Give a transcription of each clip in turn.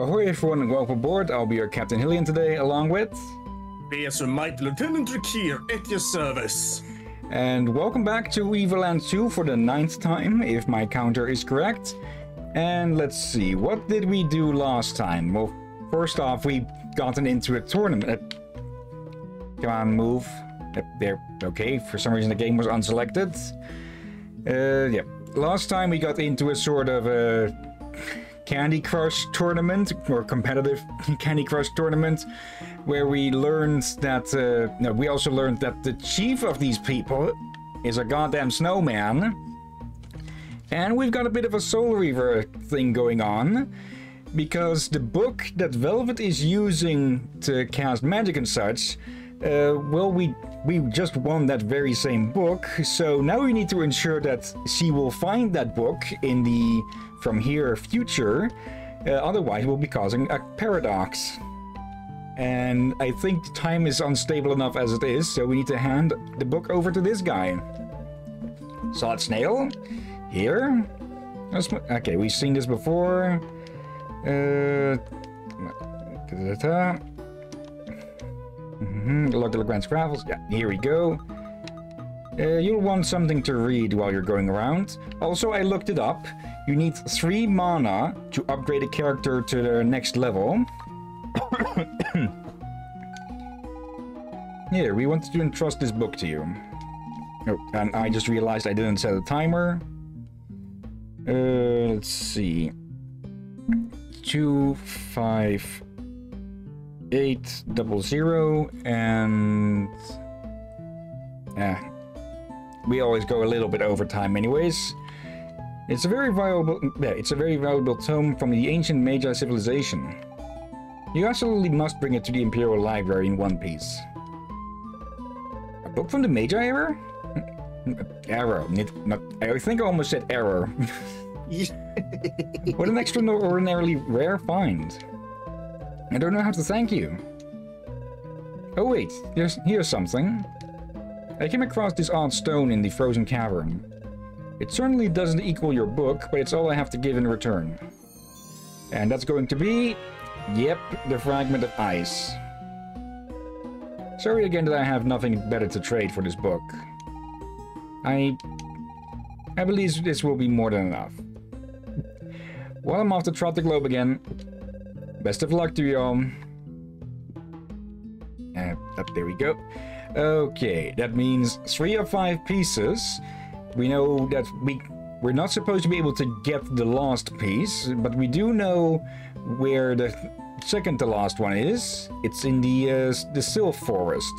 Ahoy everyone and welcome aboard. I'll be your Captain Hillyan today, along with... BS Might Lieutenant Drakir at your service. And welcome back to Evoland 2 for the ninth time, if my counter is correct. And let's see, what did we do last time? Well, first off, we gotten into a tournament. Uh, come on, move. Uh, there, okay, for some reason the game was unselected. Uh, yeah. Last time we got into a sort of a Candy Crush tournament, or competitive Candy Crush tournament, where we learned that, uh, no, we also learned that the chief of these people is a goddamn snowman. And we've got a bit of a Soul Reaver thing going on, because the book that Velvet is using to cast magic and such, uh, well, we we just won that very same book, so now we need to ensure that she will find that book in the from here future, uh, otherwise we'll be causing a paradox. And I think time is unstable enough as it is, so we need to hand the book over to this guy. Solid Snail? Here? Okay, we've seen this before. Uh. Mm-hmm. Log the Grand Scravels. Yeah, here we go. Uh, you'll want something to read while you're going around. Also, I looked it up. You need three mana to upgrade a character to the next level. Here, we wanted to entrust this book to you. Oh, and I just realized I didn't set a timer. Uh, let's see. Two, five, eight double zero and yeah. We always go a little bit over time anyways. It's a very valuable yeah, it's a very valuable tome from the ancient Magi civilization. You absolutely must bring it to the Imperial Library in one piece. A book from the Magi era? Error. Not, I think I almost said error. What an extraordinarily rare find I don't know how to thank you. Oh wait, here's, here's something. I came across this odd stone in the frozen cavern. It certainly doesn't equal your book, but it's all I have to give in return. And that's going to be... Yep, the fragment of ice. Sorry again that I have nothing better to trade for this book. I... I believe this will be more than enough. While I'm off to trot the globe again, Best of luck to you all. Uh, there we go. Okay, that means three of five pieces. We know that we we're not supposed to be able to get the last piece, but we do know where the second to last one is. It's in the uh, the Sylph Forest.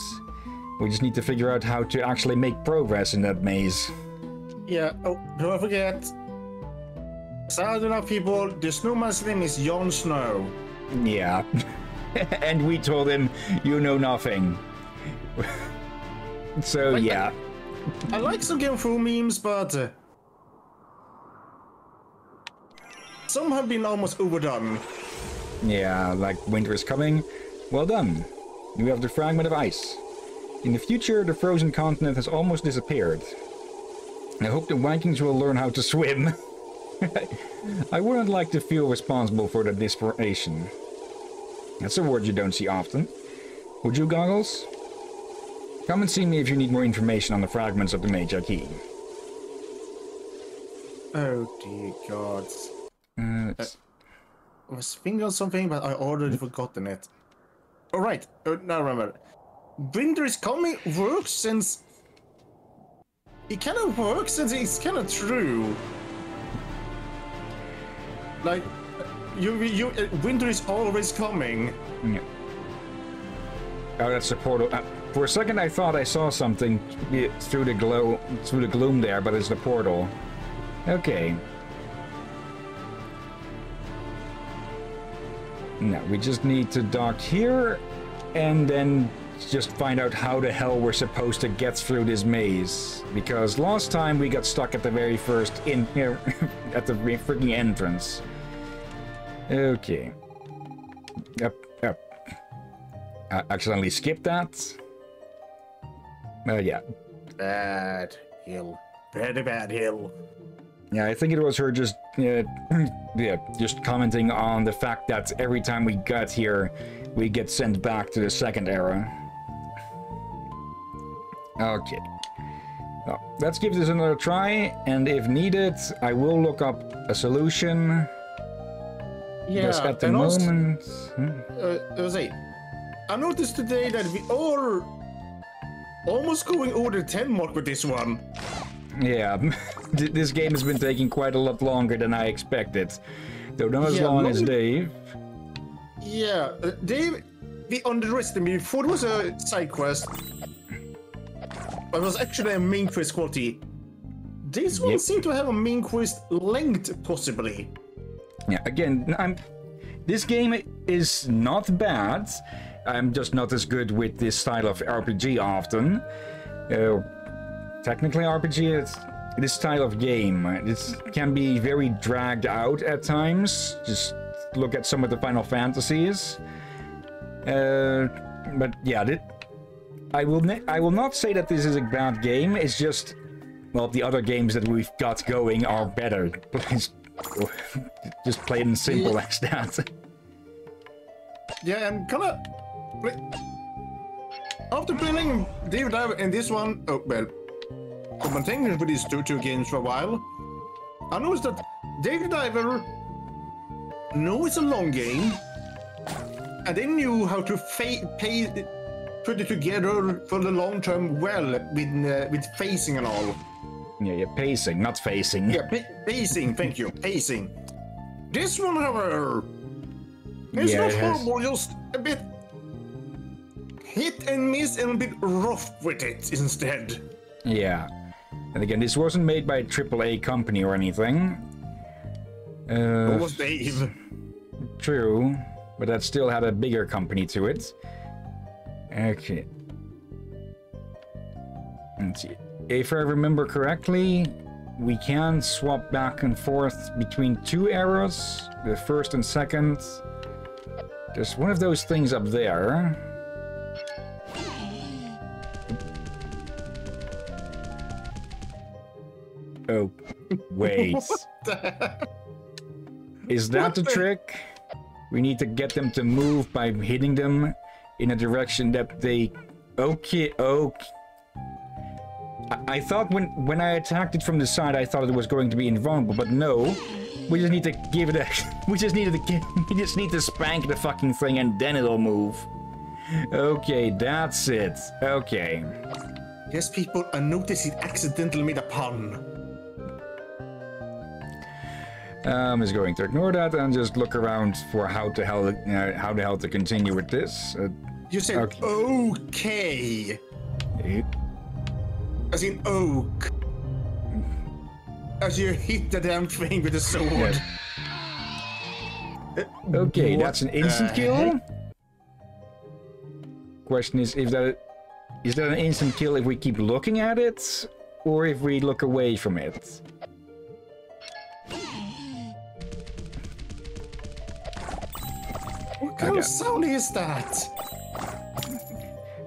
We just need to figure out how to actually make progress in that maze. Yeah. Oh, don't forget. Enough, people. The snowman's name is Jon Snow. Yeah. and we told him, you know nothing. so, like, yeah. I, I, like some Game Through memes, but... Uh, some have been almost overdone. Yeah, like winter is coming. Well done. You have the fragment of ice. In the future, the frozen continent has almost disappeared. I hope the Vikings will learn how to swim. I wouldn't like to feel responsible for the desperation. That's a word you don't see often. Would you, Goggles? Come and see me if you need more information on the fragments of the Magi Key. Oh dear gods. Uh, uh, I was thinking of something, but I already forgotten it. Alright, oh, now remember. Winter is coming works since... It kind of works since it's kind of true. Like, you, you, uh, winter is always coming. Yeah. Oh, that's the portal. Uh, for a second, I thought I saw something through the glow, through the gloom there, but it's the portal. Okay. Now we just need to dock here, and then just find out how the hell we're supposed to get through this maze. Because last time we got stuck at the very first in here, at the freaking entrance. Okay. Yep, yep. I accidentally skipped that. Uh, yeah. Bad hill. Very bad hill. Yeah, I think it was her just, uh, yeah, just commenting on the fact that every time we got here, we get sent back to the second era. Okay. Well, let's give this another try, and if needed, I will look up a solution. Yeah, Because at the and moment... uh, I say, I noticed today that we are almost going over the 10 mark with this one. Yeah, this game has been taking quite a lot longer than I expected. Though not as Yeah, long as Dave. Yeah, uh, Dave, we underestimated before it was a side quest. But it was actually a main quest quality. This one Yep. seemed to have a main quest length, possibly. Yeah, again, I'm. This game is not bad. I'm just not as good with this style of RPG often. Uh, technically, RPG is this style of game. It can be very dragged out at times. Just look at some of the Final Fantasies. Uh, but yeah, I will. I will not say that this is a bad game. It's just, well, the other games that we've got going are better. just plain and simple as that. Yeah, and kind of. After playing Dave Diver and this one, oh, well, commenting with these two, two games for a while, I noticed that Dave Diver know it's a long game, and they knew how to pay, put it together for the long term well with, uh, with facing and all. Yeah, yeah, pacing, not facing. Yeah, pa- pacing, thank you, pacing. This one, however, is Yeah, not it has- horrible, just a bit hit and miss and a bit rough with it instead. Yeah. And again, this wasn't made by a AAA company or anything. Uh, What was Dave? True, but that still had a bigger company to it. Okay. Let's see. If I remember correctly, we can swap back and forth between two arrows, the first and second. There's one of those things up there. Oh, wait. Is that the- trick? We need to get them to move by hitting them in a direction that they. Okay, okay. I, I thought when when I attacked it from the side, I thought it was going to be invulnerable, but no. We just need to give it a. We just needed to give. We just need to spank the fucking thing and then it'll move. Okay, that's it. Okay. Yes, people, I noticed it accidentally made a pun. I'm just going to ignore that and just look around for how the hell uh, how the hell to continue with this. Uh, You said Okay. okay, eh, as in oak. As you hit the damn thing with a sword. yeah. Okay, What that's an instant kill. heck? Question is if that is that an instant kill if we keep looking at it or if we look away from it. What kind Okay. of sound is that?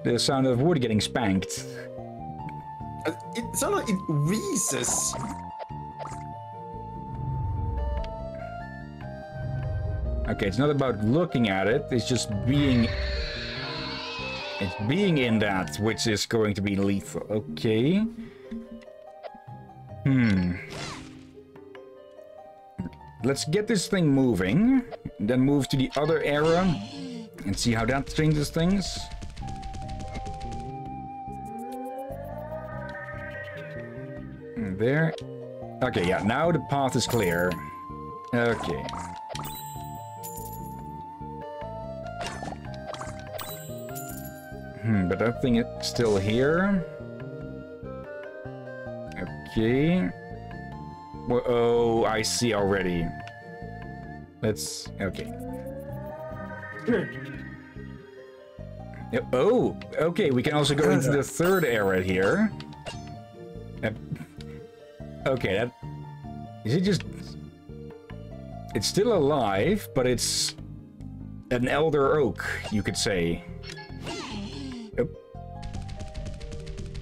The sound of wood getting spanked. Uh, It sounds like it wheezes. Okay, it's not about looking at it, it's just being it's being in that which is going to be lethal. Okay. Hmm. Let's get this thing moving, then move to the other era and see how that changes things. There. Okay, yeah, now the path is clear. Okay. Hmm, but that thing is still here. Okay. Wha- Oh, I see already. Let's. Okay. Oh, okay. We can also go into the third era here. Okay, that. Is it just. It's still alive, but it's an elder oak, you could say.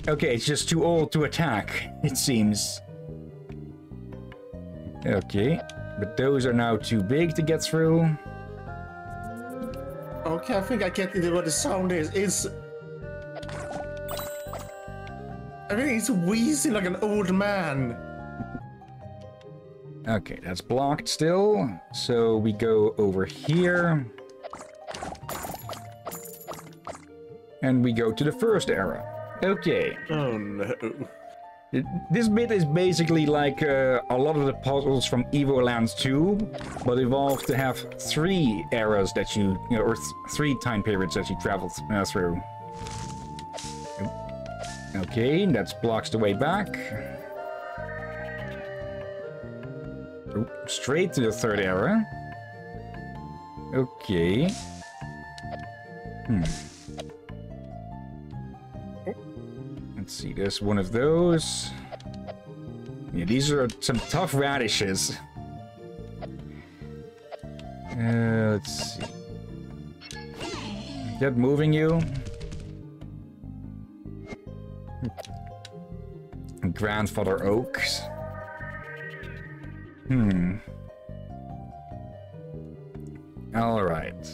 Okay, it's just too old to attack, it seems. Okay, but those are now too big to get through. Okay, I think I get what the sound is. It's. I think it's wheezing like an old man. Okay, that's blocked still. So we go over here. And we go to the first era. Okay. Oh no. This bit is basically like uh, a lot of the puzzles from Evo Lands 2, but evolved to have three eras that you, you know, or th three time periods that you travel th uh, through. Okay, that blocks the way back. Straight to the third era. Okay. Hmm. Let's see, there's one of those. Yeah, these are some tough radishes. Uh, let's see. Get moving you. Grandfather Oaks. Hmm. All right.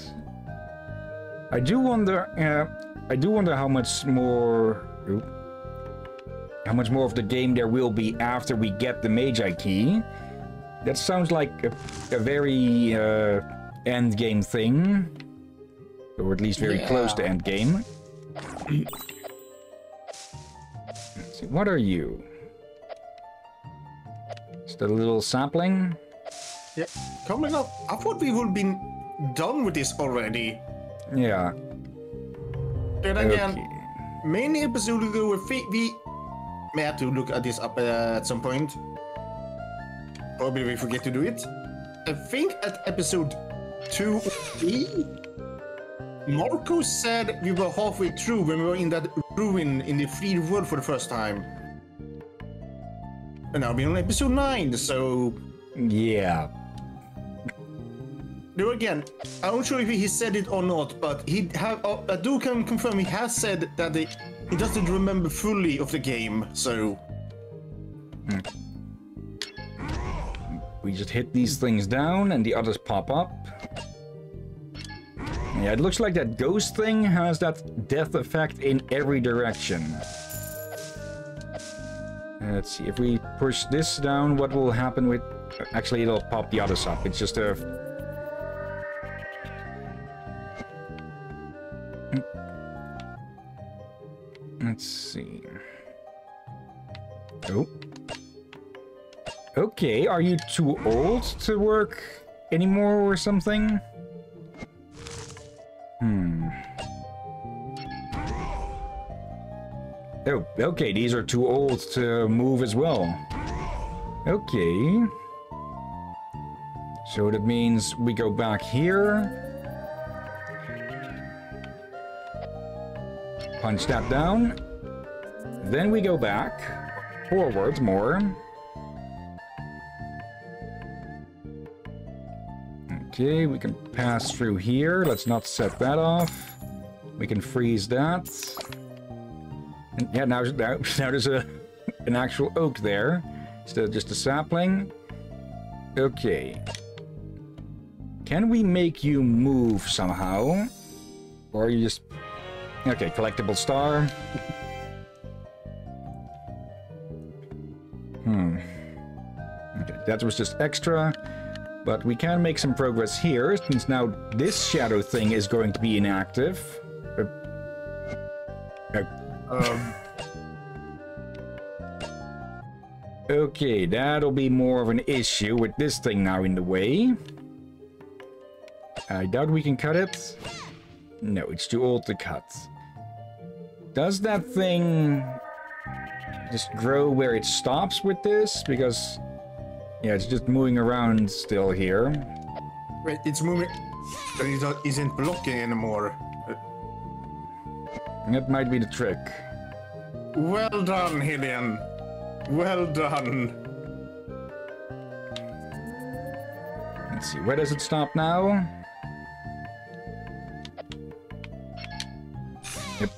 I do wonder. Uh, I do wonder how much more. How much more of the game there will be after we get the Magi key. That sounds like a, a very uh, end game thing, or at least very Yeah. close to end game. see, what are you? A little sapling? Yeah, coming up. I thought we would be done with this already. Yeah. Then again, many episodes ago, we, we may have to look at this up uh, at some point. Probably we forget to do it. I think at episode two or three, Marco said we were halfway through when we were in that ruin in the free world for the first time. And I'll be on episode nine, so Yeah. There again, I'm not sure if he said it or not, but he have uh, I do can confirm he has said that he, he doesn't remember fully of the game. So We just hit these things down and the others pop up. Yeah, it looks like that ghost thing has that death effect in every direction. Let's see, if we push this down, what will happen with... Actually, it'll pop the others up. It's just a... Let's see. Oh. Okay, are you too old to work anymore or something? Hmm. Oh, okay, these are too old to move as well. Okay. So that means we go back here. Punch that down. Then we go back. Forward more. Okay, we can pass through here. Let's not set that off. We can freeze that. And yeah, now, now, now there's a an actual oak there instead of just a sapling. Okay. Can we make you move somehow? Or you just... Okay, collectible star. hmm. Okay, that was just extra. But we can make some progress here, since now this shadow thing is going to be inactive. Uh, um, okay, that'll be more of an issue with this thing now in the way. I doubt we can cut it. No, it's too old to cut. Does that thing just grow where it stops with this? Because, yeah, it's just moving around still here. wait, it's moving. But it not- isn't blocking anymore. That might be the trick. Well done, Hillyan. Well done. Let's see, where does it stop now? Yep.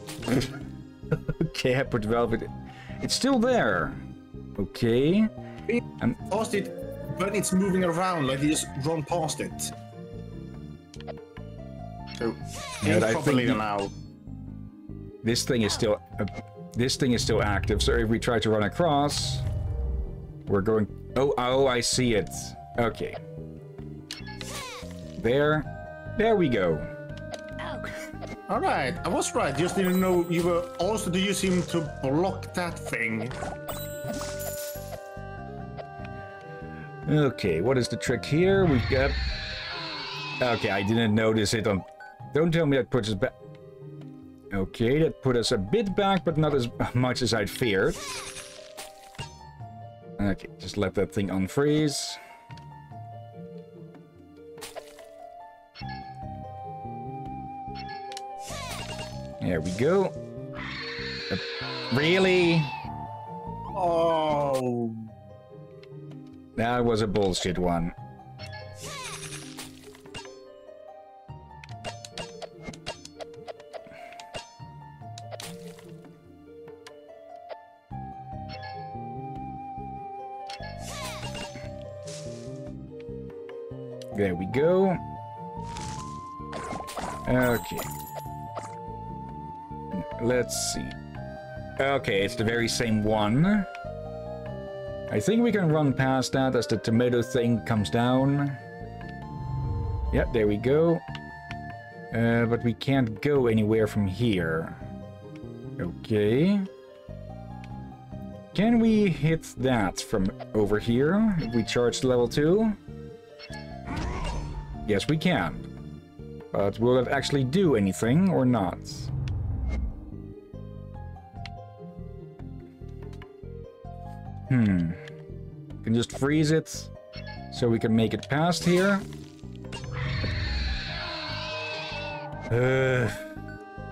okay, I put Velvet. It's still there. Okay. And past it when it's moving around, like you just run past it. Oh. So, Yeah, aim I properly think the- now. This thing is still... Uh, this thing is still active, so if we try to run across... We're going... Oh, oh, I see it. Okay. There. There we go. All right, I was right. Just didn't know you were also using him to block that thing. Okay, what is the trick here? We've got... Okay, I didn't notice it on... Don't tell me that puts us back... Okay, that put us a bit back, but not as much as I'd feared. Okay, just let that thing unfreeze. There we go. Uh, Really? Oh, That was a bullshit one. We go. Okay. Let's see. Okay, it's the very same one. I think we can run past that as the tomato thing comes down. Yep, there we go. Uh, but we can't go anywhere from here. Okay. Can we hit that from over here if we charge level 2? Yes, we can. But will it actually do anything or not? Hmm. Can just freeze it so we can make it past here. Uh,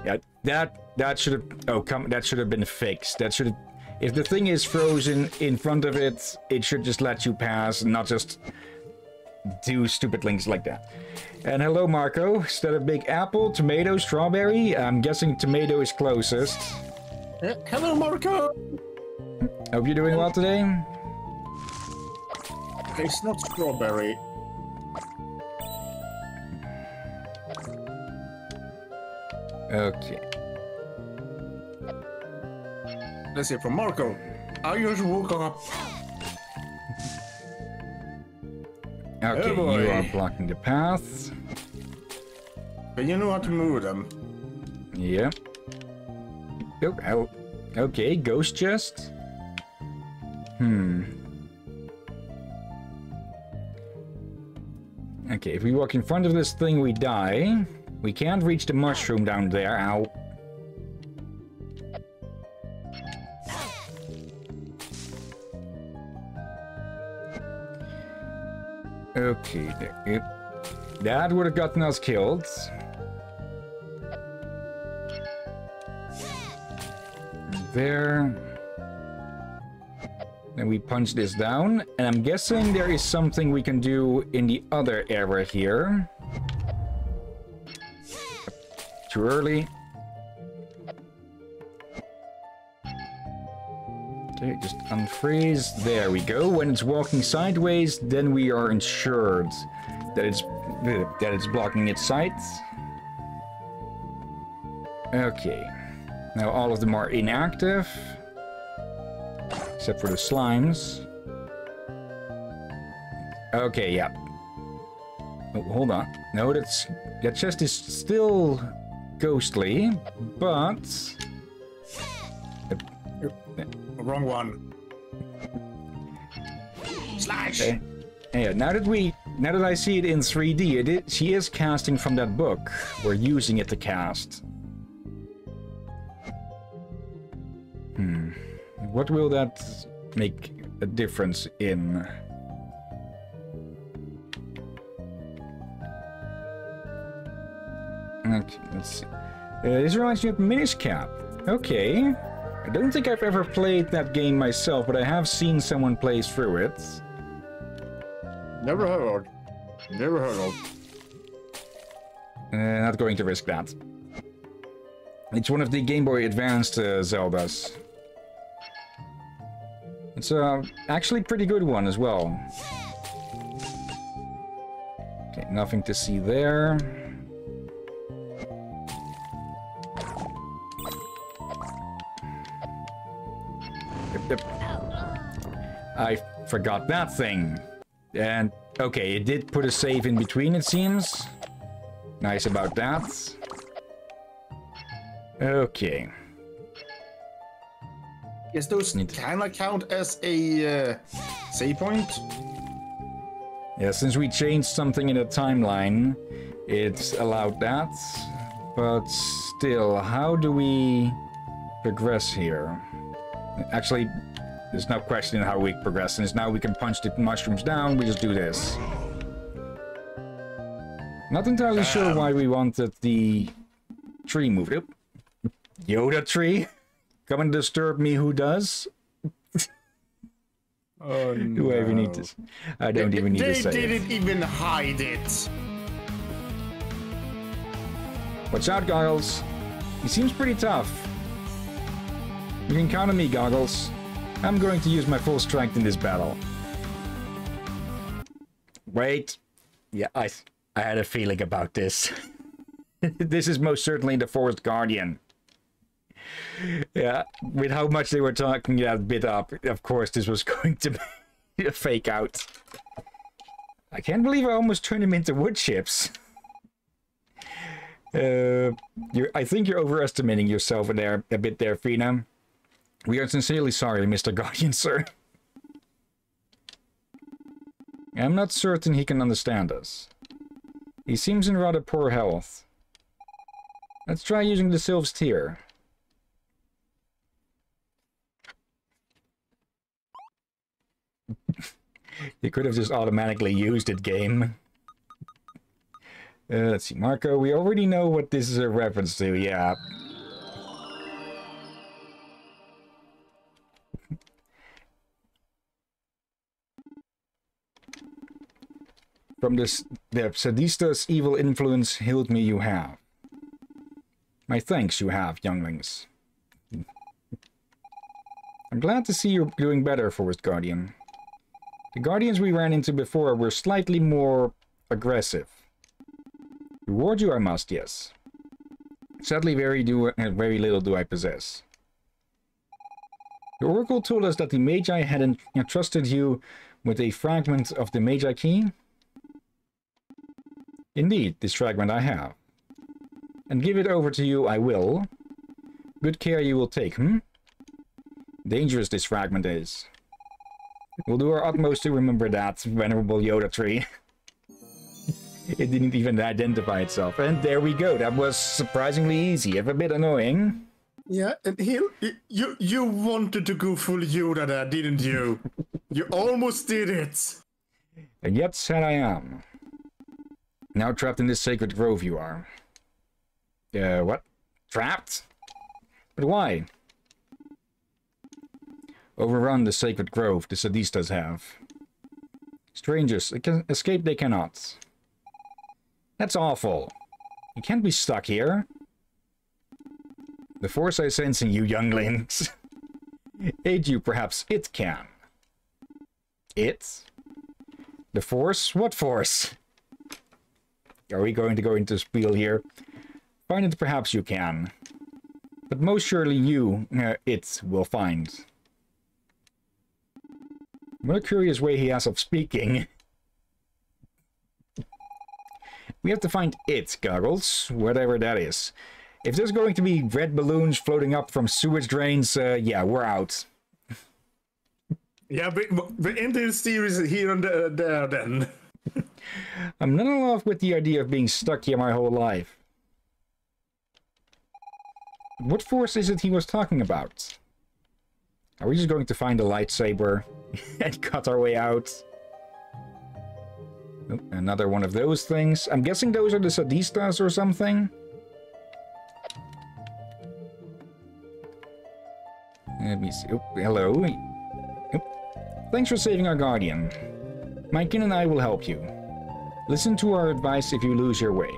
yeah, that that should have oh come that should have been fixed. That should if the thing is frozen in front of it, it should just let you pass, not just do stupid things like that. And hello, Marco. Instead of big apple, tomato, strawberry? I'm guessing tomato is closest. Eh, hello, Marco. Hope you're doing well today. It's not strawberry. Okay. Let's see from Marco. I just woke up. Okay, boy. you are blocking the path. But you know how to move them. Yeah. Oh, oh, okay, ghost chest. Hmm. Okay, if we walk in front of this thing, we die. We can't reach the mushroom down there. Ow. Okay, that would have gotten us killed. There. Then we punch this down, and I'm guessing there is something we can do in the other area here. Too early. Okay, just unfreeze. There we go. When it's walking sideways, then we are ensured that it's that it's blocking its sight. Okay. Now all of them are inactive. Except for the slimes. Okay, yeah. Oh, hold on. No, that's that chest is still ghostly, but Wrong one. Slash. Okay. Yeah, now that we now that I see it in 3D, it is, she is casting from that book. We're using it to cast. Hmm. What will that make a difference in? Okay, let's see. Uh, this reminds me of Minish Cap. Okay. I don't think I've ever played that game myself, but I have seen someone play through it. Never heard. Never heard of. Uh, not going to risk that. It's one of the Game Boy Advanced uh, Zeldas. It's uh, actually pretty good one as well. Okay, nothing to see there. I forgot that thing. And, okay, it did put a save in between, it seems. Nice about that. Okay. Yes, those Need kind of count as a uh, save point. Yeah, since we changed something in the timeline, it's allowed that. But still, how do we progress here? Actually, there's no question how we progress. Since now we can punch the mushrooms down, we just do this. Not entirely sure why we wanted the tree moved. Oop. Yoda tree? Come and disturb me, who does? Oh, Do I even need this? I don't even need they to say it. didn't even hide it. Watch out, Goggles. He seems pretty tough. You can count on me, Goggles. I'm going to use my full strength in this battle. Wait. Yeah, I, I had a feeling about this. this is most certainly the Forest Guardian. Yeah, with how much they were talking that bit up, of course this was going to be a fake out. I can't believe I almost turned him into wood chips. Uh, I think you're overestimating yourself in there a bit there, Fina. We are sincerely sorry, Mr. Guardian, sir. I'm not certain he can understand us. He seems in rather poor health. Let's try using the Sylph's Tear. you could have just automatically used it, game. Uh, let's see, Marco, we already know what this is a reference to, yeah. From this, the Sadista's evil influence healed me you have. My thanks you have, younglings. I'm glad to see you're doing better, Forest Guardian. The Guardians we ran into before were slightly more aggressive. Reward you I must, yes. Sadly, very do very little do I possess. The Oracle told us that the Magi had entrusted you with a fragment of the Magi key. Indeed, this fragment I have. And give it over to you I will. Good care you will take, hmm? Dangerous this fragment is. We'll do our utmost to remember that, venerable Yoda tree. it didn't even identify itself. And there we go. That was surprisingly easy, if a bit annoying. Yeah, and he, you you wanted to go full Yoda there, didn't you? you almost did it. And yet sad I am. Now trapped in this sacred grove you are. Uh, what? Trapped? But why? Overrun the sacred grove the Sadistas have. Strangers, escape they cannot. That's awful. You can't be stuck here. The force I sense in you, younglings. Aid you, perhaps it can. It? The force? What force? Are we going to go into spiel here? Find it perhaps you can. But most surely you, uh, it, will find. What a curious way he has of speaking. We have to find it, Goggles, whatever that is. If there's going to be red balloons floating up from sewage drains, uh, yeah, we're out. Yeah, but, but end the series here and there, there then. I'm not in love with the idea of being stuck here my whole life. What force is it he was talking about? Are we just going to find a lightsaber and cut our way out? Oh, another one of those things. I'm guessing those are the Sadistas or something. Let me see. Oh, hello. Oh, Thanks for saving our guardian. My kin and I will help you. Listen to our advice if you lose your way.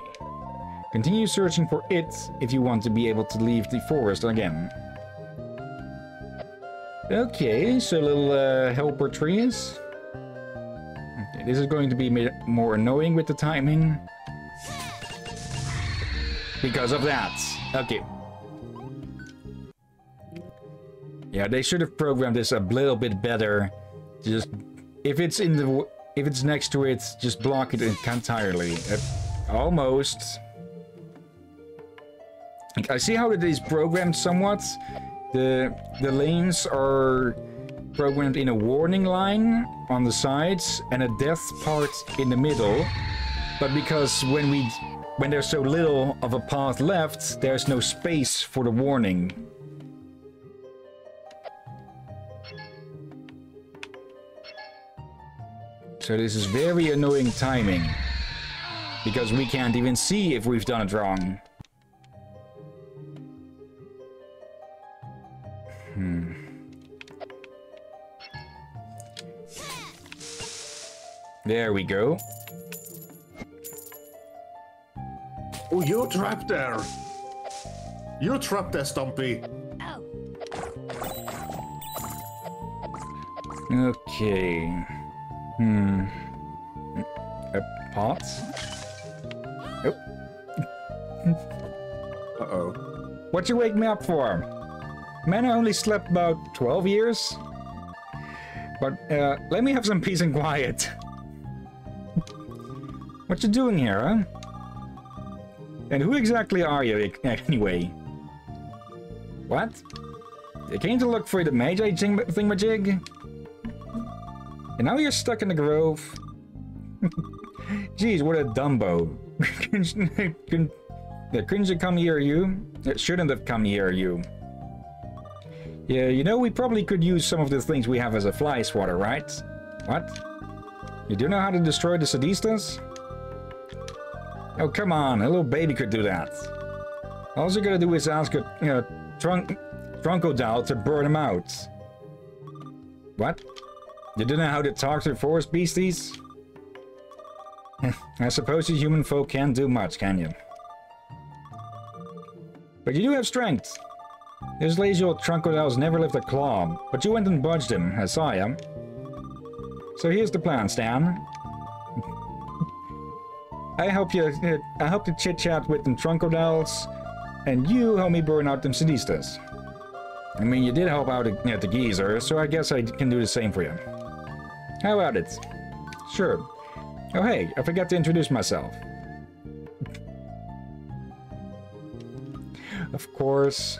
Continue searching for it if you want to be able to leave the forest again. Okay, so little uh, helper trees. This is going to be more annoying with the timing. Because of that. Okay. Yeah, they should have programmed this a little bit better. Just if it's in the if it's next to it, just block it entirely. Uh, almost. I see how it is programmed somewhat. The the lanes are programmed in a warning line on the sides and a death part in the middle. But because when we when there's so little of a path left, there's no space for the warning. So this is very annoying timing. Because we can't even see if we've done it wrong. Hmm. There we go. Oh, you're trapped there. You're trapped there, Stumpy. Okay. Hmm. A pot? Oh. Uh-oh. What you wake me up for? Man, I only slept about 12 years. But, uh, let me have some peace and quiet. what you doing here, huh? And who exactly are you, anyway? What? You came to look for the Magi thing thingamajig? And now you're stuck in the grove. Jeez, what a Dumbo. couldn't you come here, you? It shouldn't have come here, you. Yeah, you know, we probably could use some of the things we have as a fly swatter, right? What? You do know how to destroy the Sadistas? Oh, come on, a little baby could do that. All you gotta do is ask a you know, trunk, Troncodile to burn him out. What? You don't know how to talk to forest beasties? I suppose you human folk can't do much, can you? But you do have strength. This lazy old Troncodile's never left a claw, but you went and budged him, I saw ya. So here's the plan, Stan. I help you. I help you chit chat with them Troncodiles, and you help me burn out them Sadistas. I mean, you did help out at the geezer, so I guess I can do the same for you. How about it? Sure. Oh hey, I forgot to introduce myself. of course.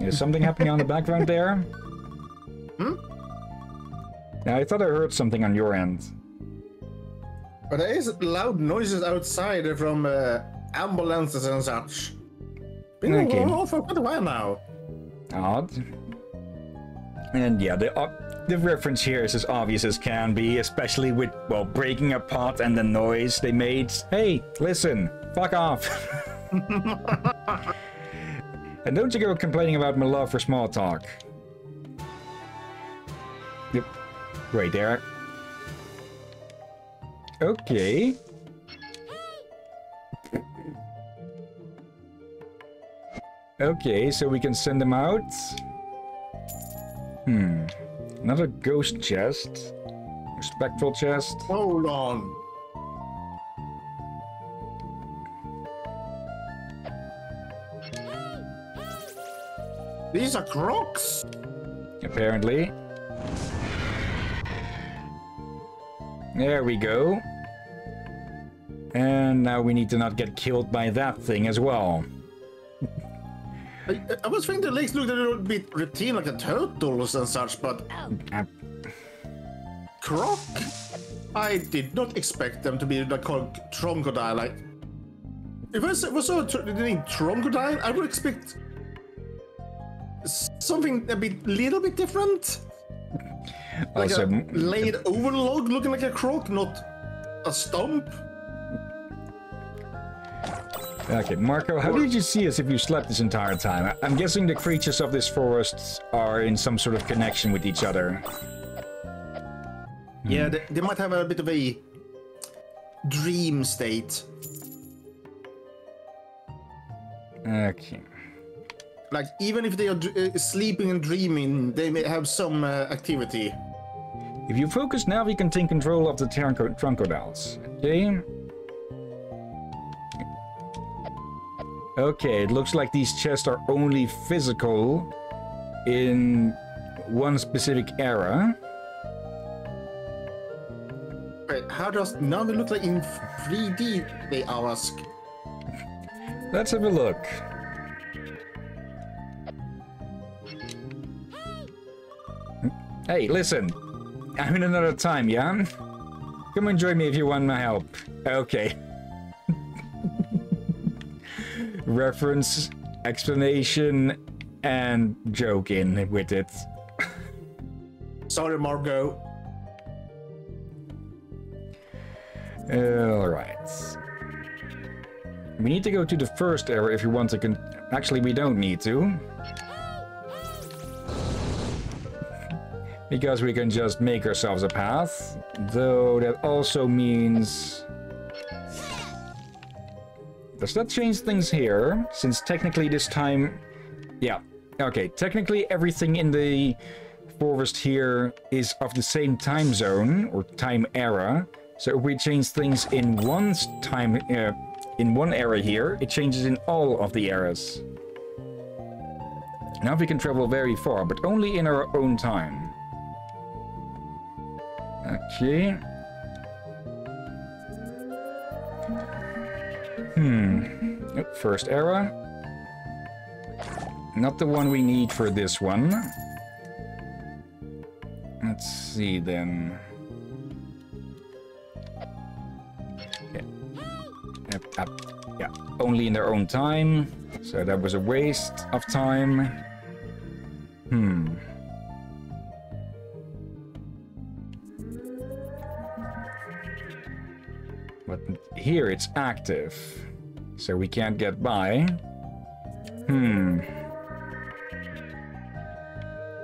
Is something happening on the background there? Hmm? Yeah, I thought I heard something on your end. But there is loud noises outside from uh, ambulances and such. Been okay. going on for quite a while now. Odd. And yeah, the uh, the reference here is as obvious as can be, especially with, well, breaking apart and the noise they made. Hey, listen, fuck off. and don't you go complaining about my love for small talk. Yep. Right there. Okay. Okay, so we can send them out. Hmm. Another ghost chest. A spectral chest. Hold on. These are crocs. Apparently. There we go. And now we need to not get killed by that thing as well. I, I was thinking the legs looked a little bit routine like a turtles and such, but uh, croc. I did not expect them to be like called troncodile. Like, if I was so the name troncodile, I would expect something a bit, little bit different. Like also, a laid overlog looking like a croc, not a stump. Okay, Marco, how did you see us if you slept this entire time? I'm guessing the creatures of this forest are in some sort of connection with each other. Yeah, they, they might have a bit of a dream state. Okay. Like, even if they are uh, sleeping and dreaming, they may have some uh, activity. If you focus now, we can take control of the Trunco Truncodals. Okay. Okay, it looks like these chests are only physical in one specific era. Wait, how does now they look like in 3D? They ask. Let's have a look. Hey, listen. I'm in another time, yeah? Come and join me if you want my help. Okay. Reference, explanation, and joke in with it. Sorry, Margot. Alright. We need to go to the first area if you want to con- Actually, we don't need to. Because we can just make ourselves a path. Though that also means... Does that change things here? Since technically this time... Yeah. Okay, technically everything in the forest here is of the same time zone, or time era. So if we change things in one time... Uh, in one area here, it changes in all of the eras. Now we can travel very far, but only in our own time. Okay. Hmm. First era. Not the one we need for this one. Let's see then. Yeah. Yeah, only in their own time. So that was a waste of time. Hmm. But here it's active, so we can't get by. Hmm.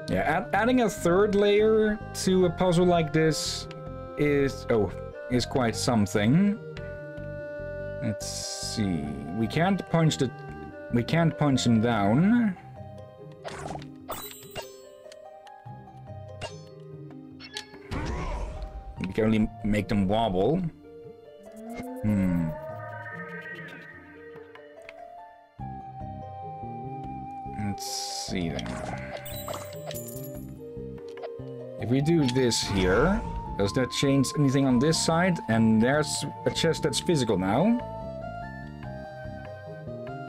Yeah, add, adding a third layer to a puzzle like this is oh is quite something. Let's see. We can't punch the we can't punch him down. We can only make them wobble. Hmm. Let's see then. If we do this here, does that change anything on this side? And there's a chest that's physical now.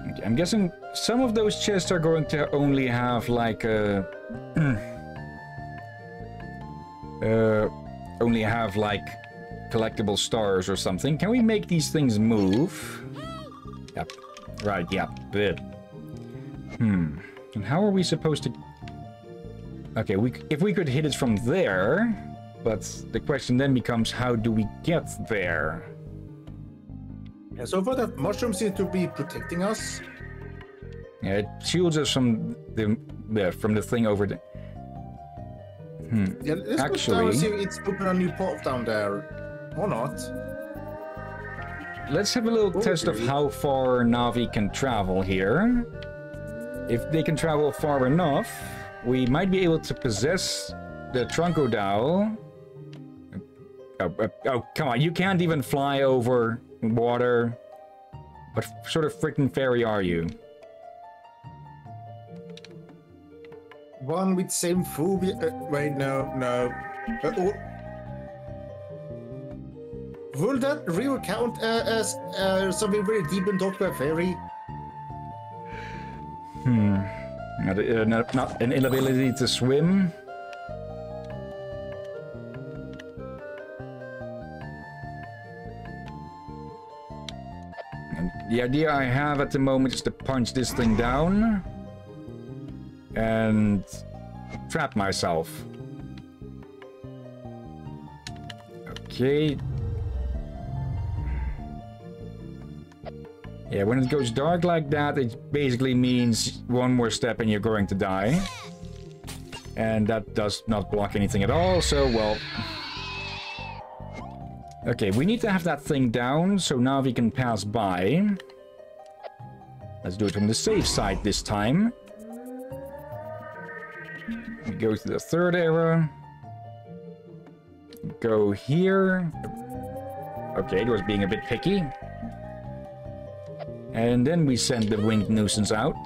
Okay, I'm guessing some of those chests are going to only have like a... uh, only have like collectible stars or something. Can we make these things move? Yep. Right, yep. Good. Hmm. And how are we supposed to... Okay, we, if we could hit it from there, but the question then becomes how do we get there? Yeah, so far that mushroom seems to be protecting us. Yeah, it shields us from the yeah, from the thing over there. Hmm. Yeah, let's Actually, go down and see it's open a new path down there. Or not. let's have a little Oh, test of how far Navi can travel here. If they can travel far enough, we might be able to possess the Troncodile. Oh, oh, oh, come on, you can't even fly over water. What sort of freaking fairy are you? One with same phobia. Uh, wait, no, no. Uh, oh. Will that river count uh, as uh, something very deep and dark by fairy? Hmm. Not, uh, not, not an inability to swim. And the idea I have at the moment is to punch this thing down and trap myself. Okay. Yeah, when it goes dark like that, it basically means one more step and you're going to die. And that does not block anything at all, so, well... Okay, we need to have that thing down, so now we can pass by. Let's do it from the safe side this time. We go to the third era. Go here. Okay, it was being a bit picky. And then we send the winged nuisance out.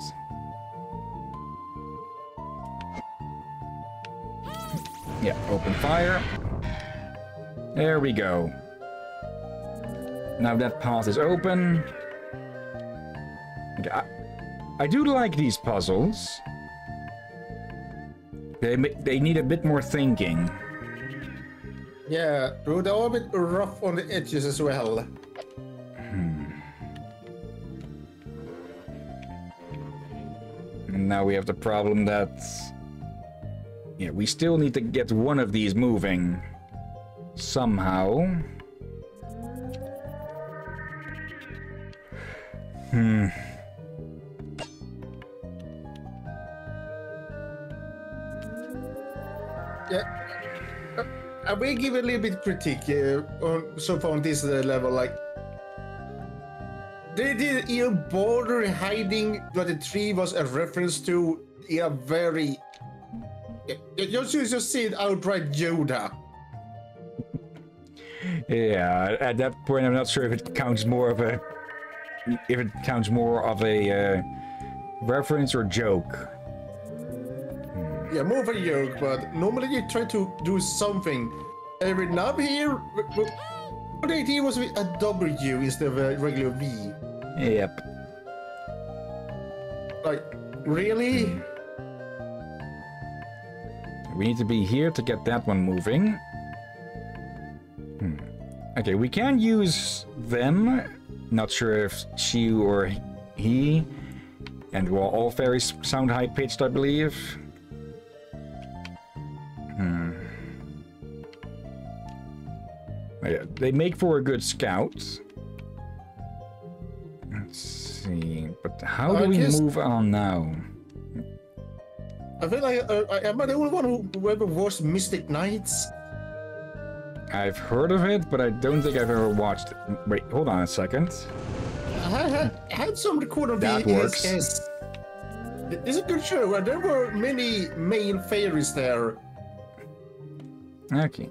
Yeah, open fire. There we go. Now that path is open. I, I do like these puzzles. They, they need a bit more thinking. Yeah, they're a bit rough on the edges as well. And now we have the problem that... Yeah, we still need to get one of these moving. Somehow. Hmm. Yeah. Uh, I will give a little bit critique uh, on so far on this uh, level. Like, they did even bother hiding that the tree was a reference to a very. You should just see it outright Yoda. Yeah, at that point, I'm not sure if it counts more of a, if it counts more of a uh, reference or joke. Yeah, more of a joke, but normally you try to do something. Every now here, the idea was with a W instead of a regular V. Yep. Like, really? We need to be here to get that one moving. Hmm. Okay, we can use them. Not sure if she or he. And well, all fairies sound high pitched, I believe. Hmm. Yeah, they make for a good scout. Let's see, but how do I we guess- move on now? I feel like uh, I- am I the only one who, ever watched Mystic Knights? I've heard of it, but I don't think I've ever watched it. Wait, hold on a second. I had, I had some record of That the works. SS. It's a good show, there were many male fairies there. Okay.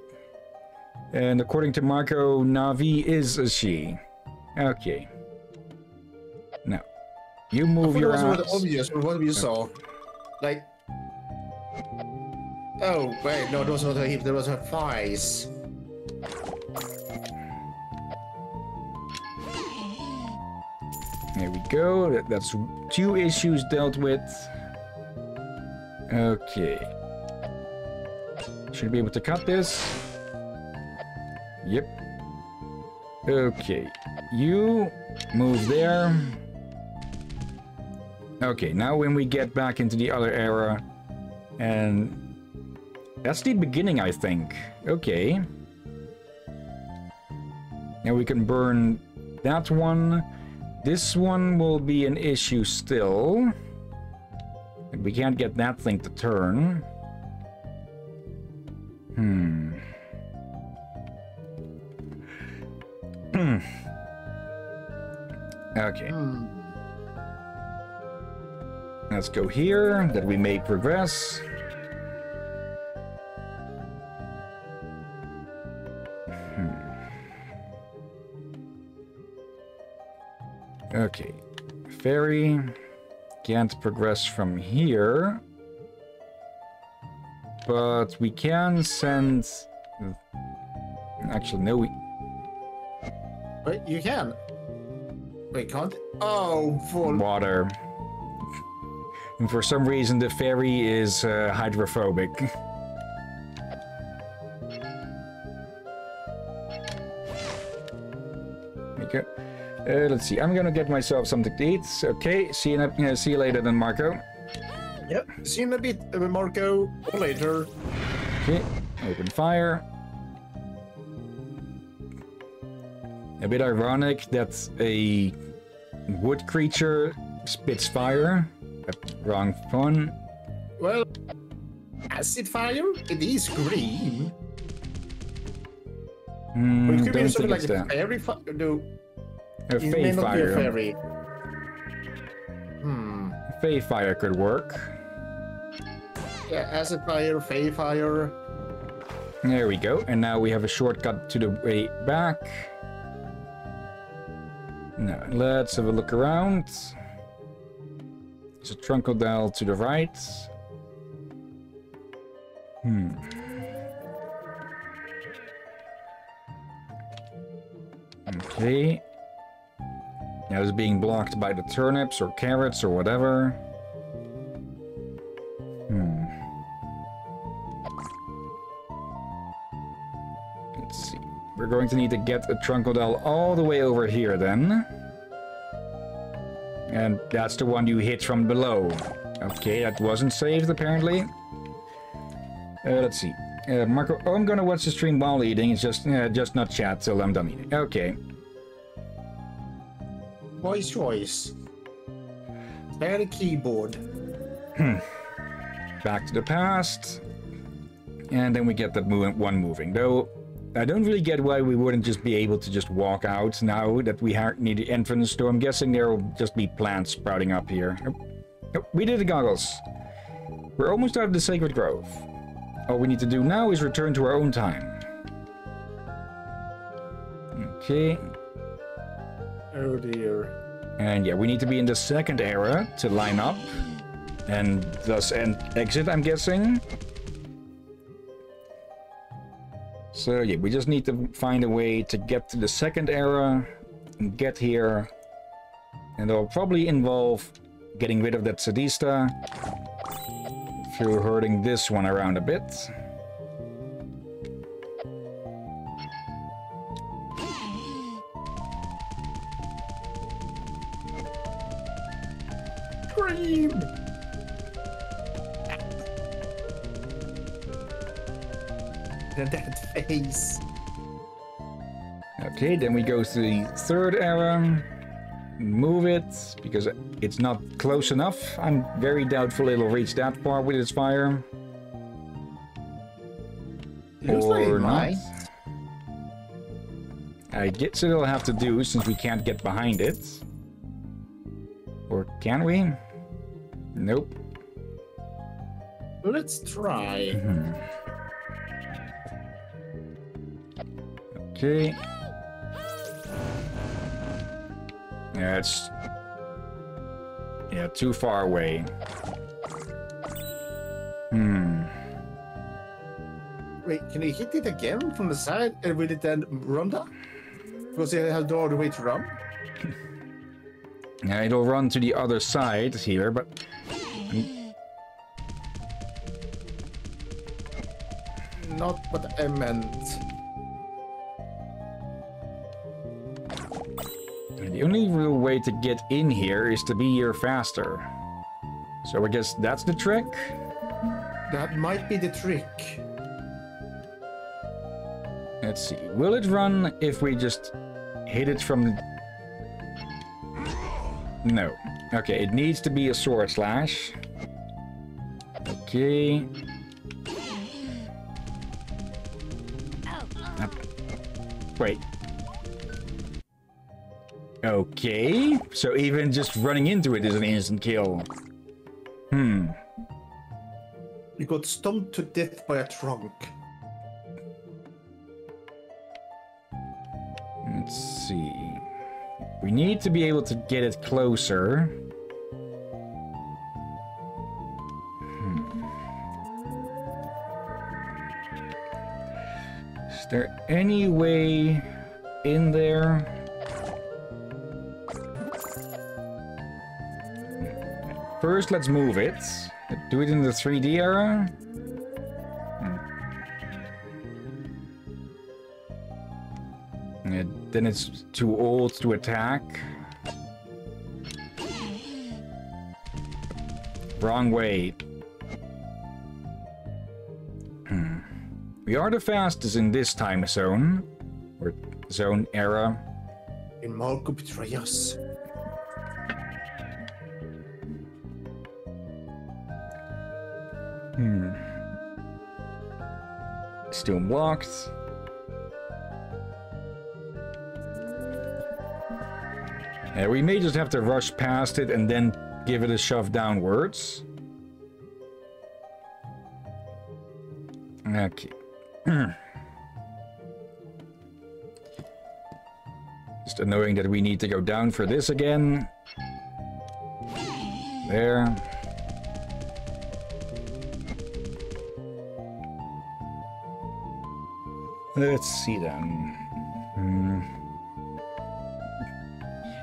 And according to Marco, Navi is a she. Okay. You move thought it your was obvious what we saw. Like, oh wait, no, was not her hip. That was her thighs. There we go. That's two issues dealt with. Okay. Should be able to cut this. Yep. Okay. You move there. Okay, now when we get back into the other era, and that's the beginning, I think. Okay. Now we can burn that one. This one will be an issue still. We can't get that thing to turn. Hmm. Hmm. Let's go here, that we may progress. Hmm. Okay. Ferry can't progress from here. But we can send... Actually, no, we... Wait, you can. Wait, can't? Oh, for Water. And for some reason, the fairy is uh, hydrophobic. Okay. Uh, let's see. I'm gonna get myself something to eat. Okay. See you. in a- uh, see you later, then, Marco. Yep. See you in a bit, uh, Marco. Or later. Okay, open fire. A bit ironic that a wood creature spits fire. Wrong fun. Well, acid fire. It is green. Hmm, But it could be something like a fairy fire. No, A it may not be a fire. fairy. Hmm. Fey fire could work. yeah, acid fire, fey fire. There we go. And now we have a shortcut to the way back. Now, let's have a look around. There's a Trunkledale to the right. Hmm. Okay. Now it's being blocked by the turnips or carrots or whatever. Hmm. Let's see. We're going to need to get a Trunkledale all the way over here then. And that's the one you hit from below. Okay, that wasn't saved apparently. Uh, let's see. Uh, Marco, oh, I'm gonna watch the stream while eating. It's just, uh, just not chat till I'm done eating. Okay. Voice choice. Spare the keyboard. Back to the past. And then we get that one moving. Though, I don't really get why we wouldn't just be able to just walk out now that we need the entrance door. I'm guessing there will just be plants sprouting up here. Oh, we did the goggles. We're almost out of the Sacred Grove. All we need to do now is return to our own time. Okay. Oh dear. And yeah, we need to be in the second era to line up. And thus and exit, I'm guessing. So yeah, we just need to find a way to get to the second era and get here. And it'll probably involve getting rid of that Sadista through hurting this one around a bit. Scream! Dead face. Okay, then we go to the third era. Move it, because it's not close enough. I'm very doubtful it'll reach that far with its fire. Looks like or not. might. I guess it'll have to do since we can't get behind it. Or can we? Nope. Let's try. Mm-hmm. Okay. Yeah, it's... Yeah, too far away. Hmm. Wait, can you hit it again from the side and will it then run down? Because it has no other way to run. Yeah, it'll run to the other side here, but... Not what I meant. The only real way to get in here is to be here faster. So I guess that's the trick? That might be the trick. Let's see. Will it run if we just hit it from the... No. Okay, it needs to be a sword slash. Okay. Wait. Okay. So even just running into it is an instant kill. Hmm. You got stumped to death by a trunk. Let's see. We need to be able to get it closer. Hmm. Is there any way in there? First, let's move it. Do it in the 3D era. Yeah, then it's too old to attack. Wrong way. Hmm. We are the fastest in this time zone. Or zone era. In Marco betray Still blocked. And we may just have to rush past it and then give it a shove downwards. Okay. Just annoying that we need to go down for this again. There. Let's see then. Hmm.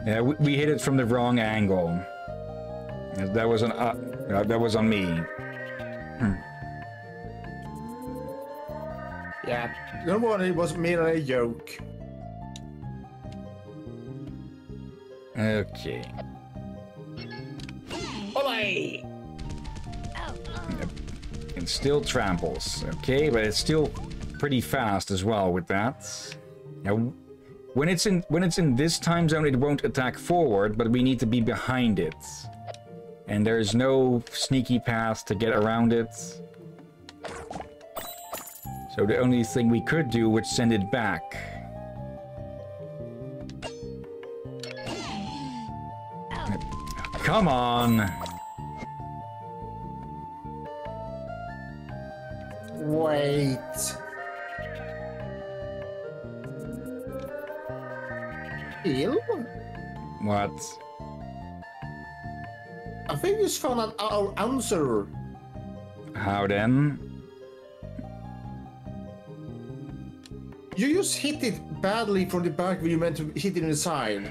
Yeah, we, we, hit it from the wrong angle. That was an uh, that was on me. Hmm. Yeah, don't worry, it was merely a joke. Okay. Olay! It still tramples, okay, but it's still pretty fast as well with that. Now, when it's in when it's in this time zone, it won't attack forward, but we need to be behind it. And there's no sneaky path to get around it. So the only thing we could do would send it back. Come on! Wait. What? I think you found an, our answer. How then? You just hit it badly from the back when you meant to hit it in the side.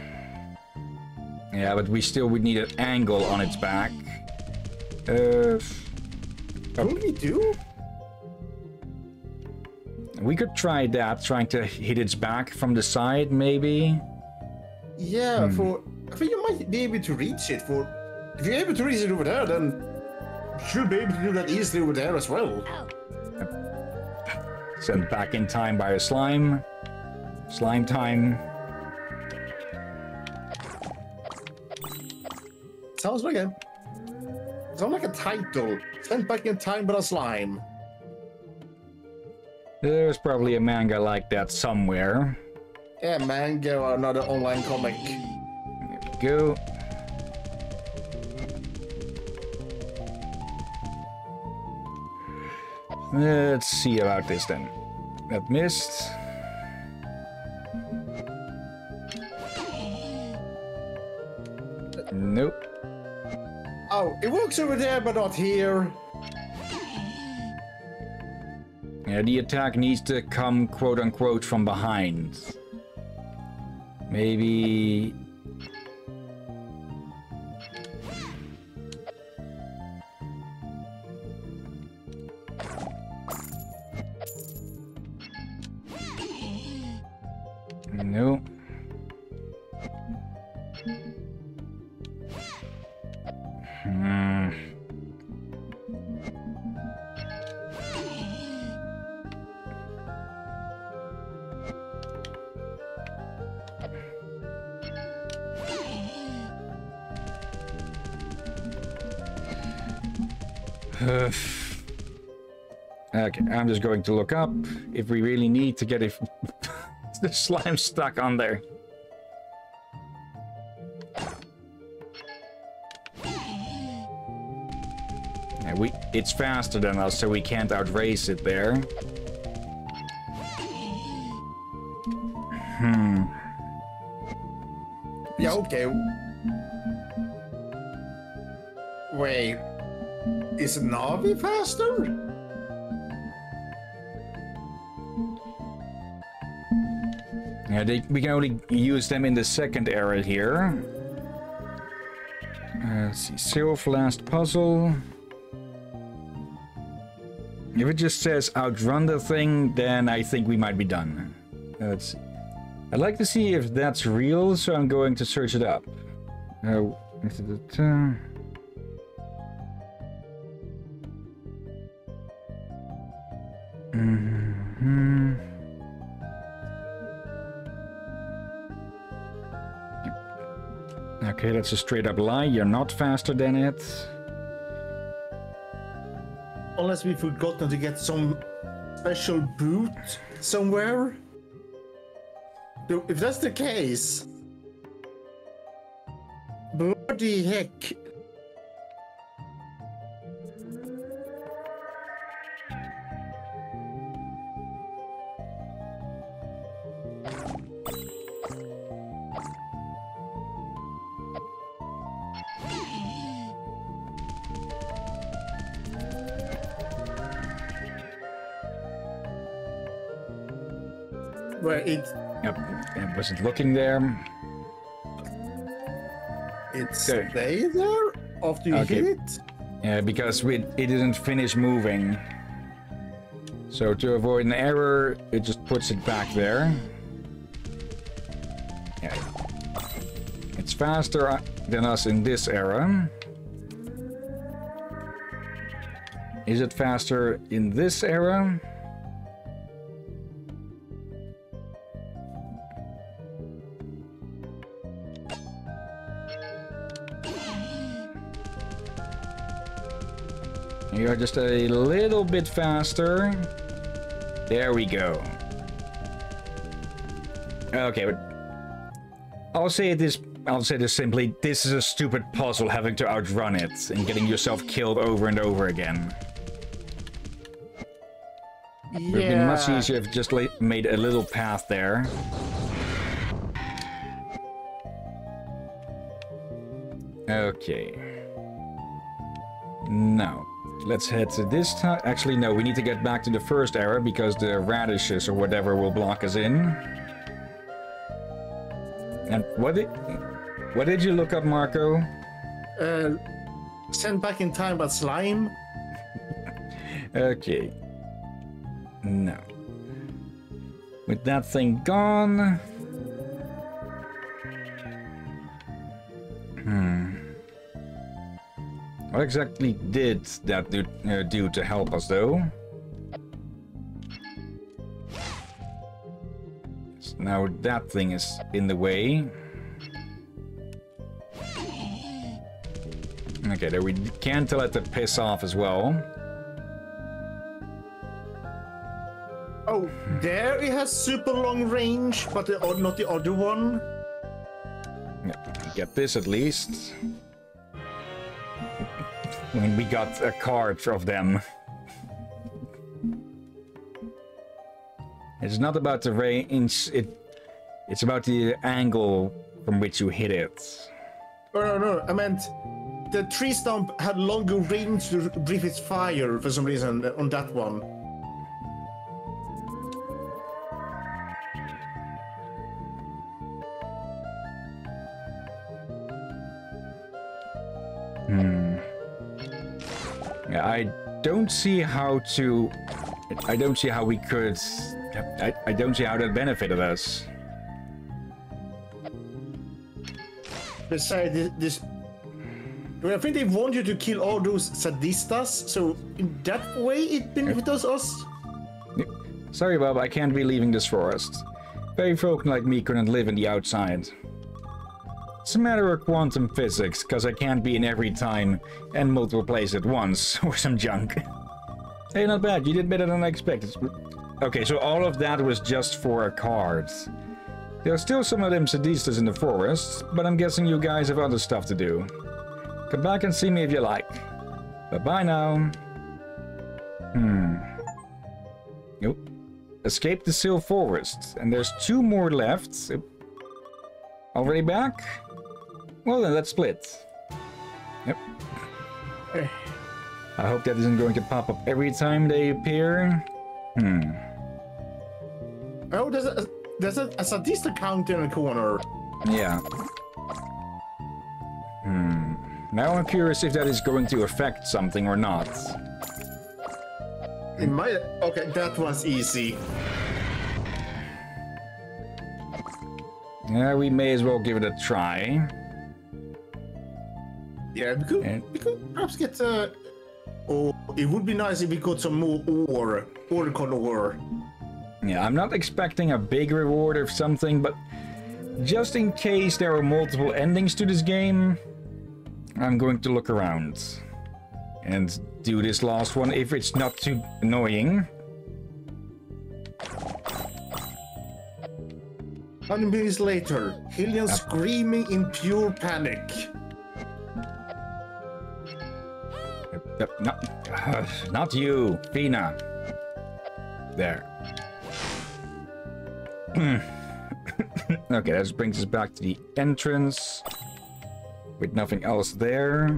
Yeah, but we still would need an angle on its back. Uh, What we do? We could try that, trying to hit its back from the side, maybe. Yeah, hmm. for I think you might be able to reach it. For if you're able to reach it over there, then you should be able to do that easily over there as well. Sent back in time by a slime. Slime time. Sounds like a sounds like a title. Sent back in time by a slime. There's probably a manga like that somewhere. Yeah, manga or another online comic. Go. Let's see about this then. That missed. Nope. Oh, it works over there, but not here. Yeah, the attack needs to come quote unquote from behind. Maybe. No. Okay, I'm just going to look up if we really need to get if the slime stuck on there. We it's faster than us, so we can't outrace it there. Hmm. Yeah, okay. Wait, is Navi faster? Yeah, they, we can only use them in the second area here. Uh, let's see, Sylph last puzzle. If it just says outrun the thing, then I think we might be done. Uh, let's see. I'd like to see if that's real, so I'm going to search it up. Uh, Okay, that's a straight up lie. You're not faster than it. Unless we've forgotten to get some special boot somewhere. If that's the case, bloody heck. Where it Yep. It wasn't looking there. it Okay. stay there after you Okay. hit it? Yeah, because we, it didn't finish moving. So to avoid an error, it just puts it back there. Yeah. It's faster uh, than us in this era. Is it faster in this era? You're just a little bit faster. There we go. Okay, but I'll say this. I'll say this simply. This is a stupid puzzle having to outrun it and getting yourself killed over and over again. Yeah. It would have been much easier if you just made a little path there. Okay. Now, let's head to this time. Actually, no, we need to get back to the first era because the radishes or whatever will block us in. And what did what did you look up, Marco? Uh, sent back in time, but slime. Okay. No. With that thing gone. Exactly did that do, uh, do to help us, though? So now that thing is in the way. Okay, there we can tell it to piss off as well. Oh, there it has super long range, but the, not the other one. Yeah, get this at least. When we got a card of them. It's not about the range, it, it's about the angle from which you hit it. Oh, no, no, I meant the tree stump had longer range to breathe its fire for some reason on that one. Don't see how to. I don't see how we could. I, I don't see how that benefited us. Besides this, this well, I think they want you to kill all those sadistas, so in that way it benefits us. Sorry, Bob, I can't be leaving this forest. Very folk like me couldn't live in the outside. It's a matter of quantum physics, because I can't be in every time and multiple places at once, or some junk. hey, not bad, you did better than I expected. Okay, so all of that was just for a card. There are still some of them sadistas in the forest, but I'm guessing you guys have other stuff to do. Come back and see me if you like. Bye-bye now. Hmm. Nope. Escape the Seal Forest. And there's two more left. Already back? Well then, let's split. Yep. I hope that isn't going to pop up every time they appear. Hmm. Oh, there's a there's a, a sadista counter in the corner. Yeah. Hmm. Now I'm curious if that is going to affect something or not. In my okay, that was easy. Yeah, we may as well give it a try. Yeah, we could, we could perhaps get uh Oh, it would be nice if we got some more ore, ore ore. Yeah, I'm not expecting a big reward or something, but just in case there are multiple endings to this game, I'm going to look around and do this last one if it's not too annoying. Hundred minutes later, Hillyan screaming in pure panic. Yep, no, not you, Fina. There. okay, that just brings us back to the entrance. With nothing else there.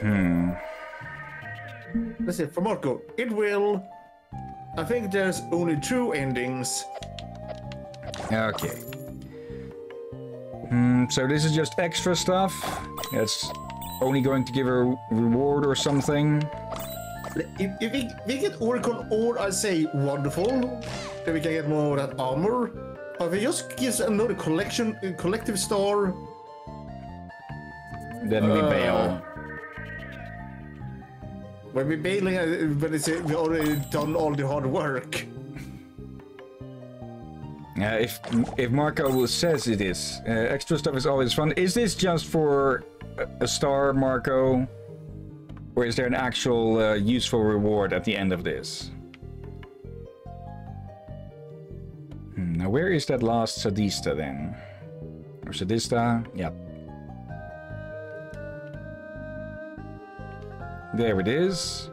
Hmm. Listen, for Marco, it will. I think there's only two endings. Okay. Hmm, so this is just extra stuff. It's only going to give a reward or something. If, if we, we get Oricon or I say wonderful, then we can get more of that armor. But if it just gives another collection, uh, collective star, Then we Uh, bail. when we bailing, uh, when it's uh, we already done all the hard work. Uh, if if Marco says it is, uh, extra stuff is always fun. Is this just for a, star, Marco? Or is there an actual uh, useful reward at the end of this? Hmm, now where is that last Sadista then? Or Sadista? Yep. There it is.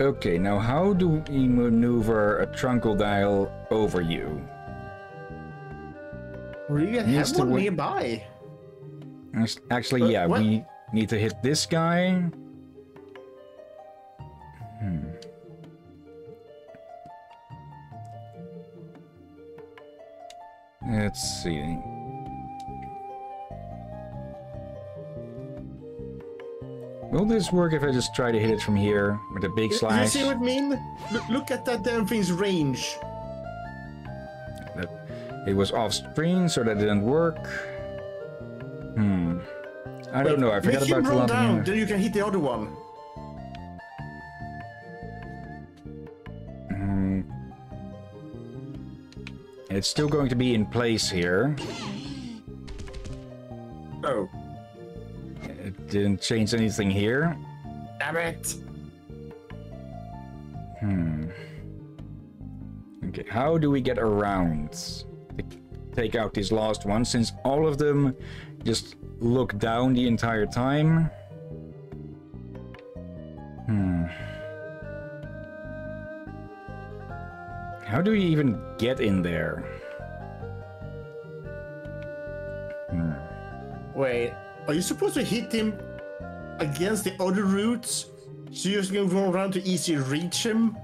Okay, now how do we maneuver a Troncodile over you? We even Yes, have one nearby. Act- Actually, yeah, we need to hit this guy. Hmm. Let's see. Will this work if I just try to hit it from here with a big You slash? see what I mean? Look, look at that damn thing's range. It was off screen, so that didn't work. I don't know. I forgot about roll down, then you can hit the other one. Hmm. It's still going to be in place here. Oh, It didn't change anything here. damn it! Hmm. Okay, how do we get around to take out these last ones since all of them just look down the entire time? Hmm. How do we even get in there? Hmm. Wait, are you supposed to hit him against the other routes? So you're just gonna go around to easy reach him?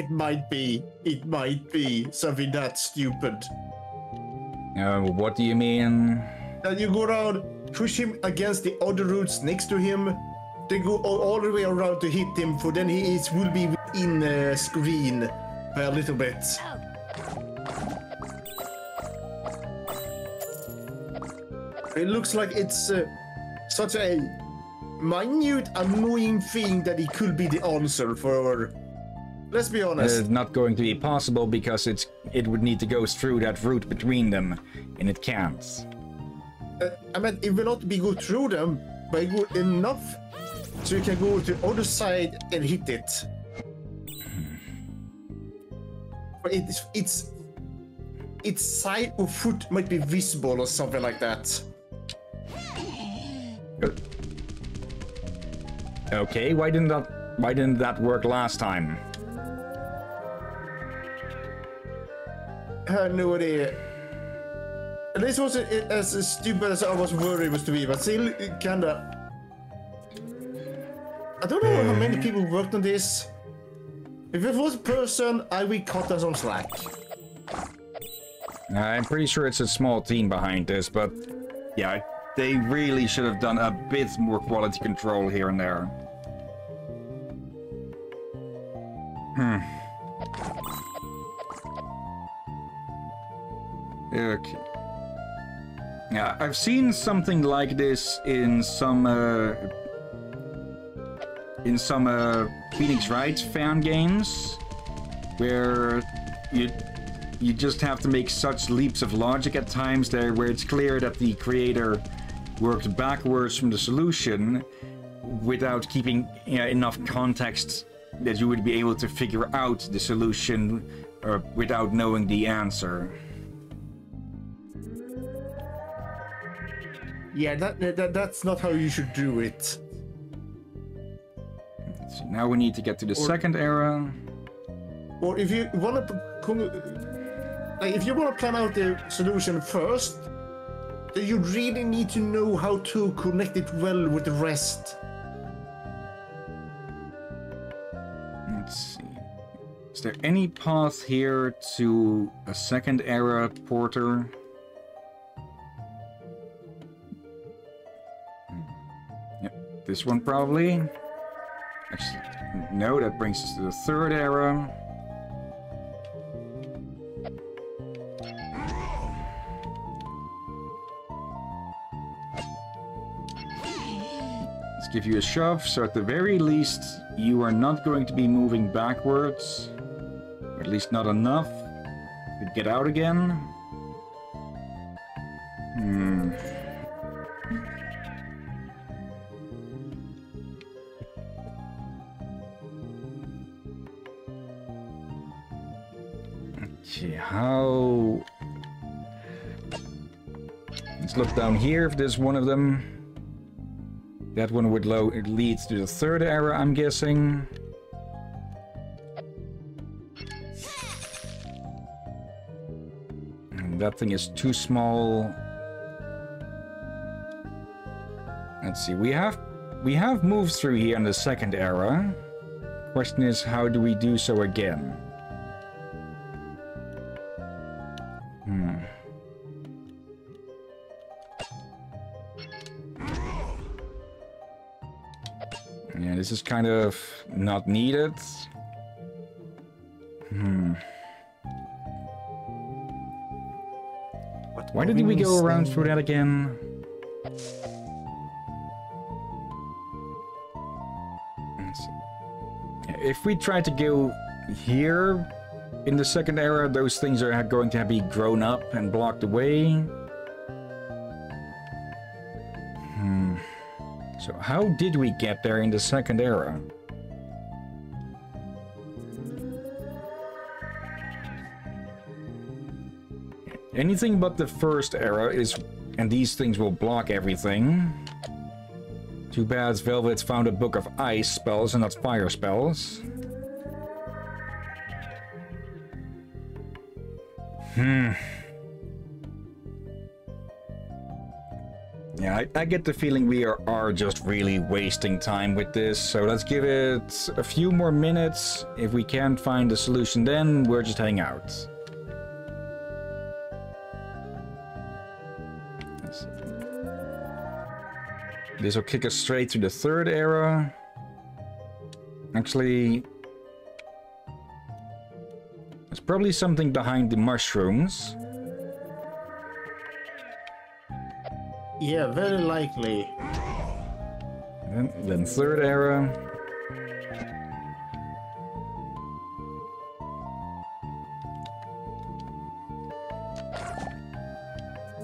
It might be. It might be something that stupid. Uh, what do you mean? Then you go around, push him against the other roots next to him, They go all, all the way around to hit him, for then he is, will be in uh, screen by a little bit. It looks like it's uh, such a minute, annoying thing that it could be the answer for. Let's be honest. It's not going to be possible because it's it would need to go through that route between them, and it can't. Uh, I mean, it will not be go through them, but good enough so you can go to the other side and hit it. But it's it's its side or foot might be visible or something like that. Okay, why didn't that why didn't that work last time? Idea. This wasn't as stupid as I was worried it was to be, but still kinda. I don't know how many people worked on this. If it was a person, I would cut us some slack. I'm pretty sure it's a small team behind this, but yeah, they really should have done a bit more quality control here and there. Hmm. Okay. Yeah, I've seen something like this in some uh, in some uh, Phoenix Wright fan games, where you you just have to make such leaps of logic at times there, where it's clear that the creator worked backwards from the solution without keeping you know, enough context that you would be able to figure out the solution uh, without knowing the answer. Yeah, that, that that's not how you should do it. So now we need to get to the second era. Or if you want to, like, if you want to plan out the solution first, that you really need to know how to connect it well with the rest. Let's see. Is there any path here to a second era porter? This one probably. Actually, no, that brings us to the third era. Let's give you a shove, so at the very least, you are not going to be moving backwards. Or at least not enough to get out again. Look down here if there's one of them. That one would leads to the third era, I'm guessing. And that thing is too small. Let's see, we have we have moved through here in the second era. Question is, how do we do so again? This is kind of not needed. Hmm. What Why did we go around through that again? Let's see. Yeah, If we try to go here in the second era, those things are going to be grown up and blocked away. How did we get there in the second era? Anything but the first era is... And these things will block everything. Too bad Velvet's found a book of ice spells and not fire spells. Hmm. I, I get the feeling we are, are just really wasting time with this, so let's give it a few more minutes. If we can't find a solution then, we're just heading out. This will kick us straight to the third era. Actually, there's probably something behind the mushrooms. Yeah, very likely. Then, then third era.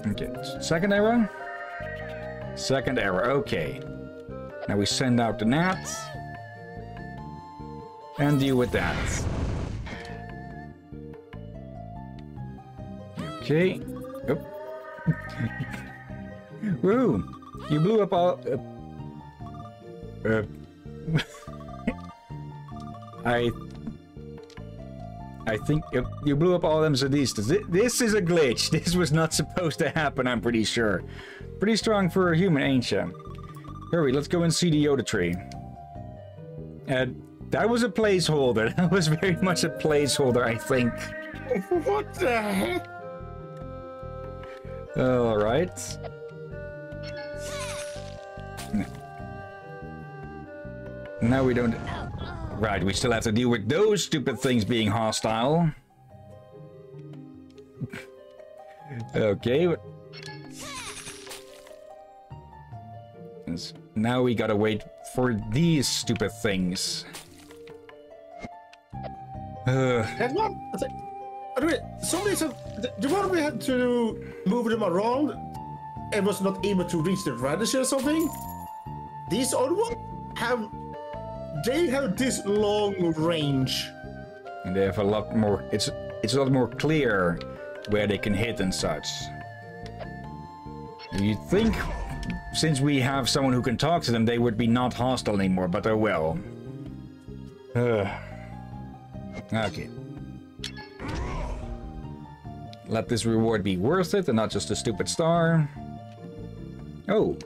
Okay, second era? Second era, okay. Now we send out the gnats. And deal with that. Okay. Oh. Woo! You blew up all... Uh, uh, I... I think you blew up all them Zadistas. Thi- This is a glitch. This was not supposed to happen, I'm pretty sure. Pretty strong for a human, ain't ya? Hurry, let's go and see the Yoda tree. Uh, that was a placeholder. That was very much a placeholder, I think. What the heck? Alright. Now we don't... Right, we still have to deal with those stupid things being hostile. okay. Now we gotta wait for these stupid things. Uh, one. I the- one we had to move them around and was not able to reach the radish or something. These one have they have this long range. and they have a lot more it's it's a lot more clear where they can hit and such you think since we have someone who can talk to them they would be not hostile anymore but oh well Ugh. okay let this reward be worth it and not just a stupid star Oh,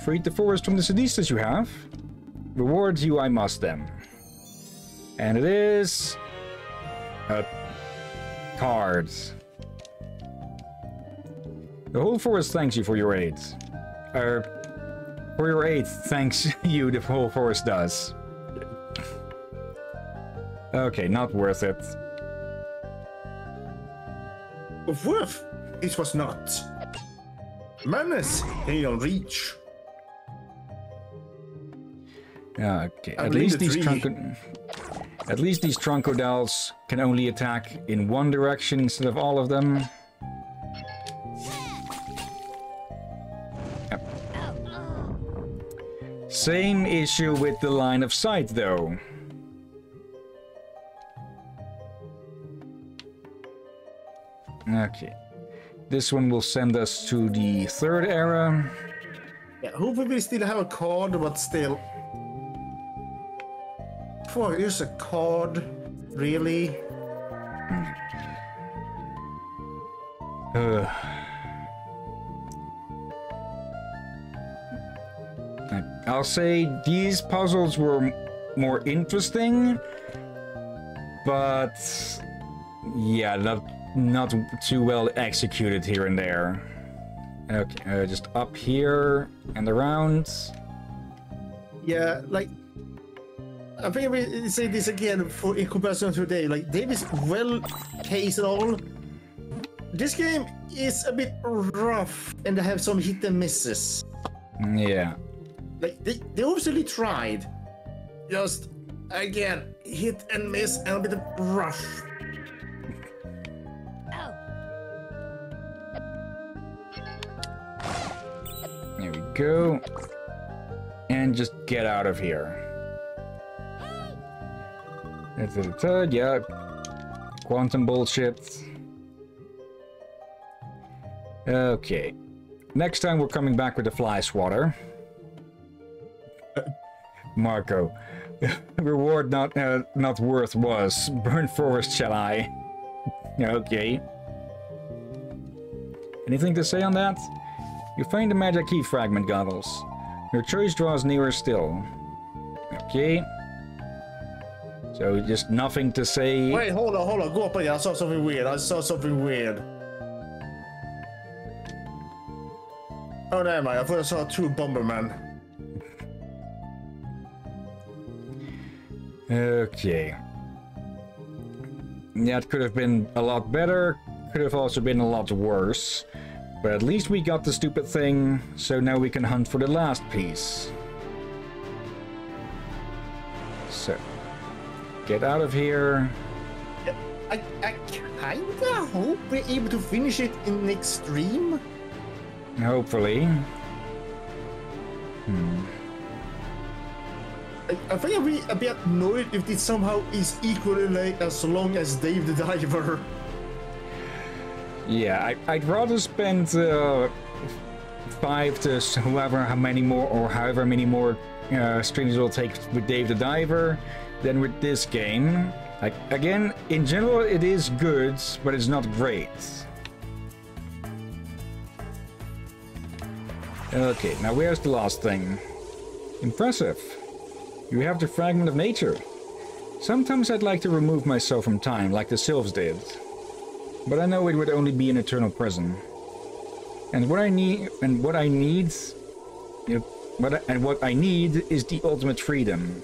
freed the forest from the sadistas you have. Reward you I must then. And it is... A card. The whole forest thanks you for your aid. Er, for your aid, thanks you, the whole forest does. Okay, not worth it. Worth? It was not. Menace, beyond reach. Okay, I at least these tree- trunco... At least these can only attack in one direction instead of all of them. Yep. Same issue with the line of sight, though. Okay. This one will send us to the third era. Yeah, hopefully we still have a card, but still. For use a card, really? Ugh. I'll say these puzzles were more interesting, but yeah, not not too well executed here and there. Okay, uh, just up here and around. Yeah, like. I think we say this again for in comparison to today. Like, Dave is well paced and all. This game is a bit rough and they have some hit and misses. Yeah. Like, they, they obviously tried. Just, again, hit and miss and a bit of rough. There we go. And just get out of here. Da-da-da-da, Yeah. Quantum bullshit. Okay. Next time we're coming back with the fly swatter. Marco. Reward not uh, not worth was. Burn forest shall I? okay. Anything to say on that? You find the magic key fragment goggles. Your choice draws nearer still. Okay. So just nothing to say. Wait, hold on, hold on. Go up again. I saw something weird. I saw something weird. Oh, never mind. I thought I saw two Bomberman. Okay. Yeah, it could have been a lot better. Could have also been a lot worse. But at least we got the stupid thing, so now we can hunt for the last piece. Get out of here. I, I kinda hope we're able to finish it in next stream. Hopefully. I, I think I'd be a bit annoyed if this somehow is equally late as long as Dave the Diver. Yeah, I, I'd rather spend uh, five to however how many more or however many more uh, streams it will take with Dave the Diver than with this game. Like again, in general, it is good, but it's not great. Okay, now where's the last thing? Impressive. You have the fragment of nature. Sometimes I'd like to remove myself from time, like the Sylphs did. But I know it would only be an eternal prison. And what I need, and what I need, you know, what I, and what I need is the ultimate freedom.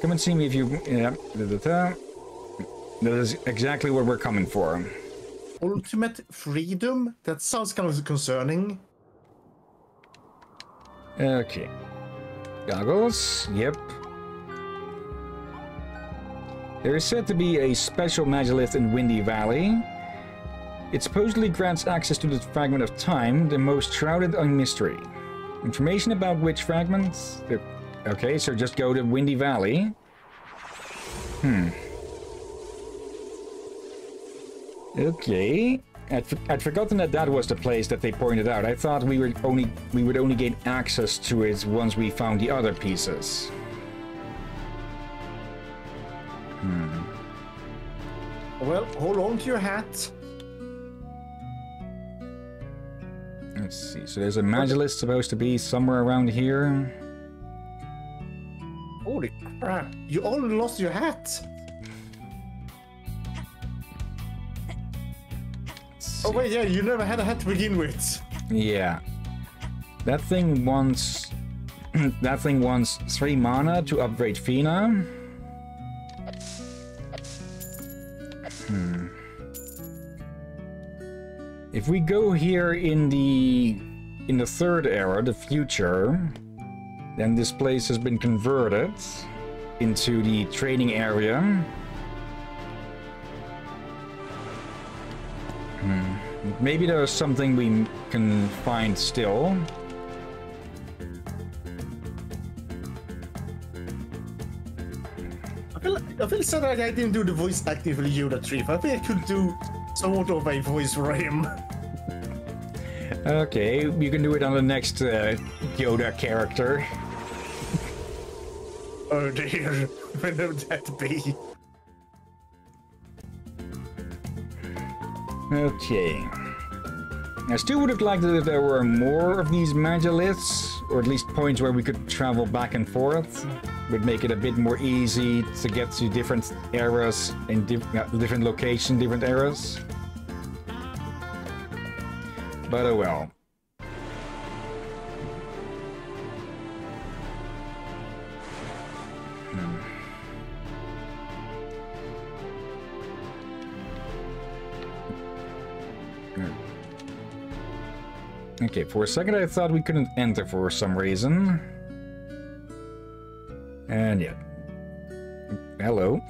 Come and see me if you. Yeah, da, da, da. That is exactly what we're coming for. Ultimate freedom? That sounds kind of concerning. Okay. Goggles. Yep. There is said to be a special Magilith in Windy Valley. It supposedly grants access to the fragment of time, the most shrouded in mystery. Information about which fragments? the- Okay, so just go to Windy Valley. Hmm. Okay. I'd, I'd forgotten that that was the place that they pointed out. I thought we would only we would only gain access to it once we found the other pieces. Hmm. Well, hold on to your hat. Let's see. So there's a Magilith supposed to be somewhere around here. Holy crap! You all lost your hat. Oh wait, yeah, you never had a hat to begin with. Yeah. That thing wants... that thing wants 3 mana to upgrade Fina. Hmm. If we go here in the... in the third era, the future, then this place has been converted into the training area. Hmm. Maybe there's something we can find still. I feel, I feel sad that I didn't do the voice acting for the Yoda trip. I think I could do somewhat of a voice for him. Okay, you can do it on the next uh, Yoda character. Oh dear, when would that be? Okay. I still would have liked it if there were more of these Magiliths, or at least points where we could travel back and forth. Would make it a bit more easy to get to different eras in di uh, different locations, different eras. But oh well. Okay, for a second I thought we couldn't enter for some reason. And yeah. Hello.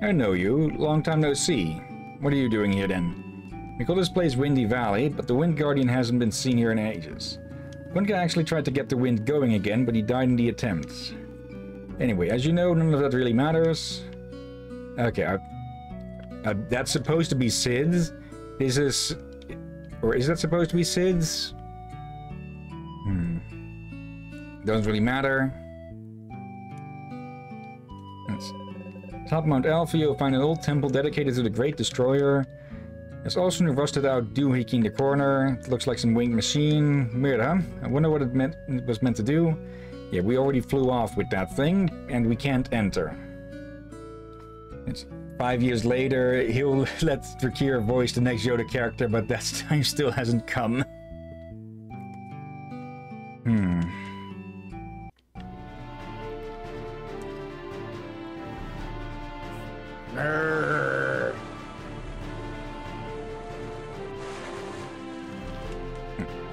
I know you. Long time no see. What are you doing here then? We call this place Windy Valley, but the Wind Guardian hasn't been seen here in ages. One guy actually tried to get the wind going again, but he died in the attempt. Anyway, as you know, none of that really matters. Okay, I, uh, that's supposed to be Sid. This. Or is that supposed to be Sid's? Hmm. Doesn't really matter. Let's... Top Mount Alpha, you'll find an old temple dedicated to the Great Destroyer. There's also a rusted out doohickey in the corner. It looks like some winged machine. Weird, huh? I wonder what it, meant, it was meant to do. Yeah, we already flew off with that thing, and we can't enter. It's five years later, he'll let Drakir voice the next Yoda character, but that time still hasn't come. Hmm.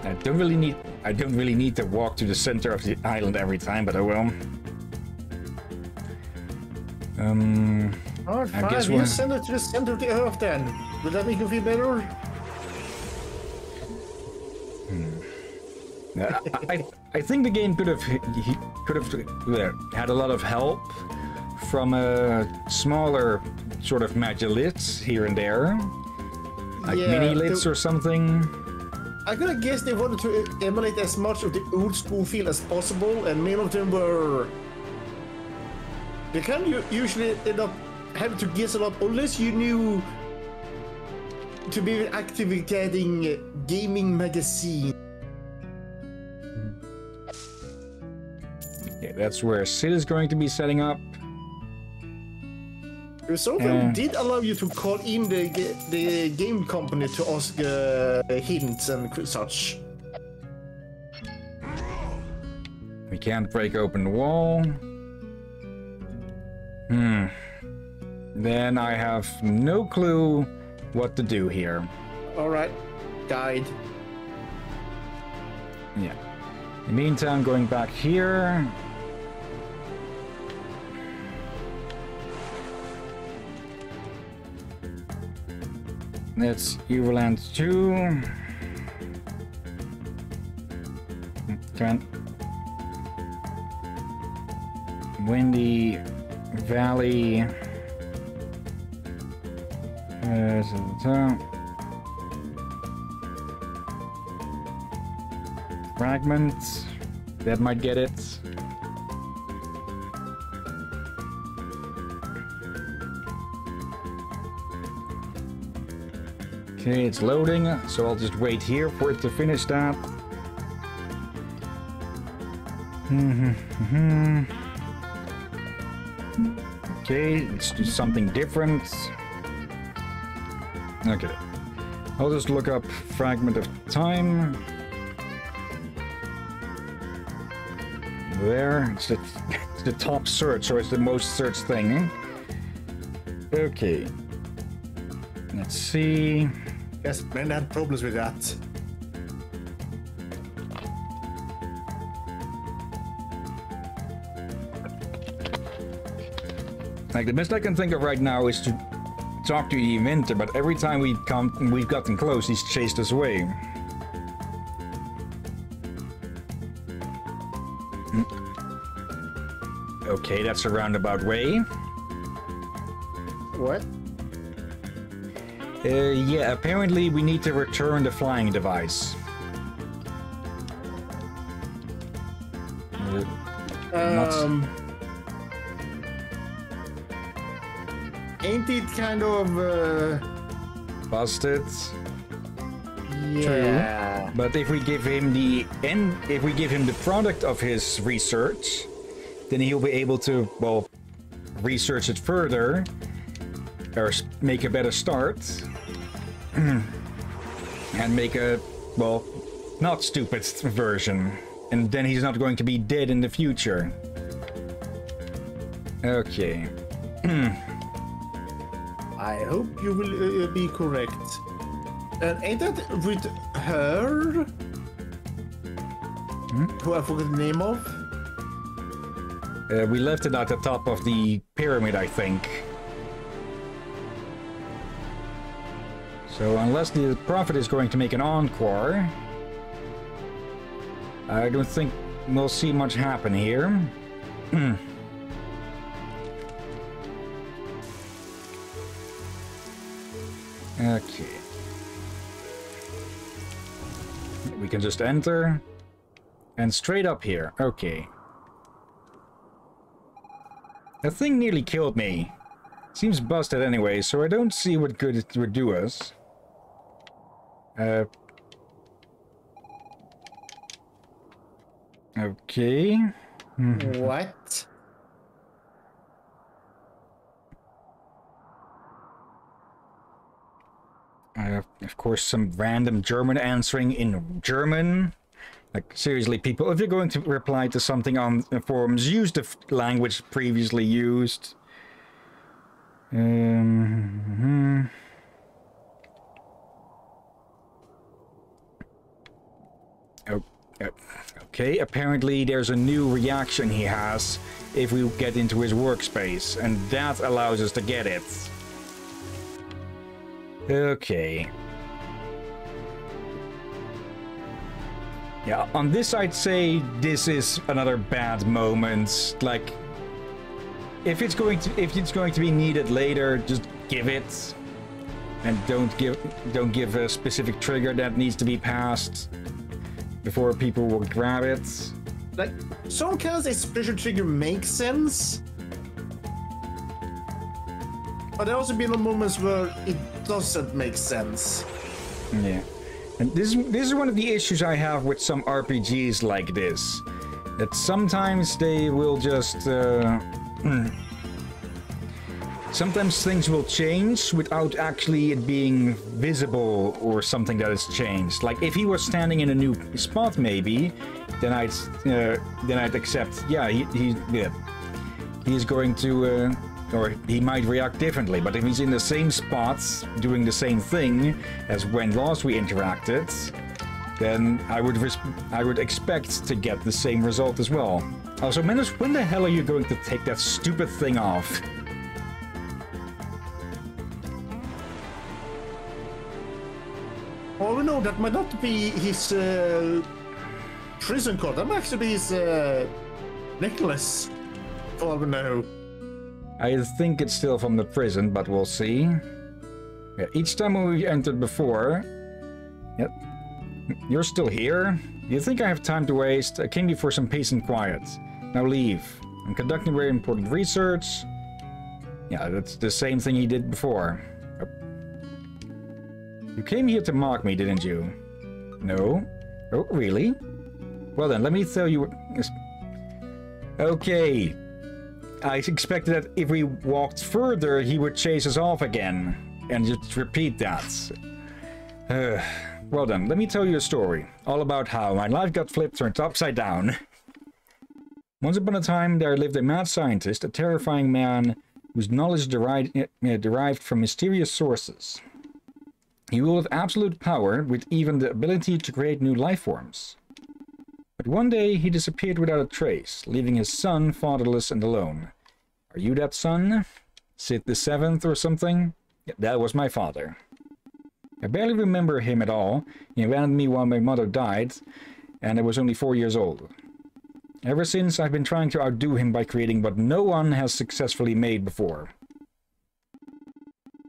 I don't really need I don't really need to walk to the center of the island every time, but I will. Um Oh, fine. I guess we'll send it to the center of the earth then. Will that make you feel better? Hmm. I, I think the game could have he could have had a lot of help from a smaller sort of magiliths here and there, like yeah, mini lits or something. I could have guessed they wanted to emulate as much of the old school feel as possible, and many of them were. They can usually end up having to guess a lot unless you knew to be active in getting gaming magazine. Okay, that's where Sid is going to be setting up. So uh, did allow you to call in the the game company to ask uh, hints and such. We can't break open the wall. Hmm. Then I have no clue what to do here. Alright. Guide. Yeah. In the meantime, going back here. That's Evoland 2. Come Windy Valley. There's the top. Fragments. That might get it. Okay. It's loading, so I'll just wait here for it to finish that. Mm-hmm. okay, let's do something different. Okay. I'll just look up fragment of time. There, it's the, it's the top search, or it's the most searched thing. Okay. Let's see. Yes, men had problems with that. Like the best I can think of right now is to talk to the inventor, but every time we come, we've gotten close, he's chased us away. Okay, that's a roundabout way. What? Uh, yeah, apparently we need to return the flying device. It kind of uh, busted. yeah? But if we give him the end, if we give him the product of his research, then he'll be able to, well, research it further, or make a better start, and make a, well, not stupid version. And then he's not going to be dead in the future. Okay. I hope you will uh, be correct. And ain't that with her? Who I forgot the name of? Uh, we left it at the top of the pyramid, I think. So unless the Prophet is going to make an encore, I don't think we'll see much happen here. okay. We can just enter. And straight up here. Okay. That thing nearly killed me. Seems busted anyway, so I don't see what good it would do us. Uh. Okay. What? Of course, some random German answering in German. Like, seriously, people, if you're going to reply to something on forums, use the language previously used. Um, mhm. oh, uh, okay, apparently there's a new reaction he has if we get into his workspace, and that allows us to get it. Okay. Yeah, on this I'd say this is another bad moment. Like, if it's going to if it's going to be needed later, just give it, and don't give don't give a specific trigger that needs to be passed before people will grab it. Like, some kinds of special trigger makes sense. But there also been moments where it doesn't make sense. Yeah. And this this is one of the issues I have with some RPGs like this. That sometimes they will just uh, sometimes things will change without actually it being visible or something that has changed. Like if he was standing in a new spot, maybe, then I'd uh, then I'd accept. Yeah, he, he yeah, he's going to. Uh, or he might react differently, but if he's in the same spots doing the same thing as when last we interacted, then I would I would expect to get the same result as well. Also, Menos, when the hell are you going to take that stupid thing off? Oh no, that might not be his uh, prison card. That might actually be his uh, necklace. Oh know. I think it's still from the prison, but we'll see. Yeah, each time we entered before... Yep. You're still here? You think I have time to waste? I came here for some peace and quiet. Now leave. I'm conducting very important research. Yeah, that's the same thing he did before. Yep. You came here to mock me, didn't you? No? Oh, really? Well then, let me tell you... Okay. I expected that if we walked further, he would chase us off again. And just repeat that. Uh, well then, let me tell you a story. All about how my life got flipped turned upside down. Once upon a time, there lived a mad scientist, a terrifying man whose knowledge derived, uh, derived from mysterious sources. He wielded absolute power, with even the ability to create new life forms. But one day, he disappeared without a trace, leaving his son fatherless and alone. Are you that son? Sid the Seventh or something? Yeah, that was my father. I barely remember him at all. He abandoned me while my mother died, and I was only four years old. Ever since, I've been trying to outdo him by creating what no one has successfully made before.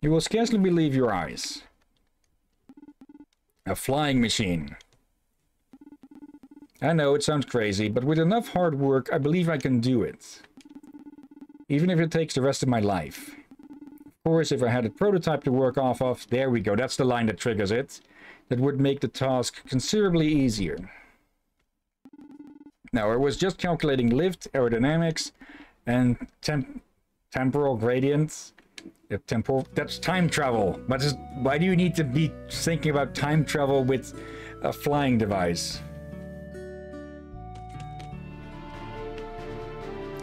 You will scarcely believe your eyes. A flying machine. I know, it sounds crazy, but with enough hard work, I believe I can do it. Even if it takes the rest of my life. Of course, if I had a prototype to work off of, there we go, that's the line that triggers it. That would make the task considerably easier. Now, it was just calculating lift, aerodynamics, and temp temporal gradients. If temporal, that's time travel. But why do you need to be thinking about time travel with a flying device?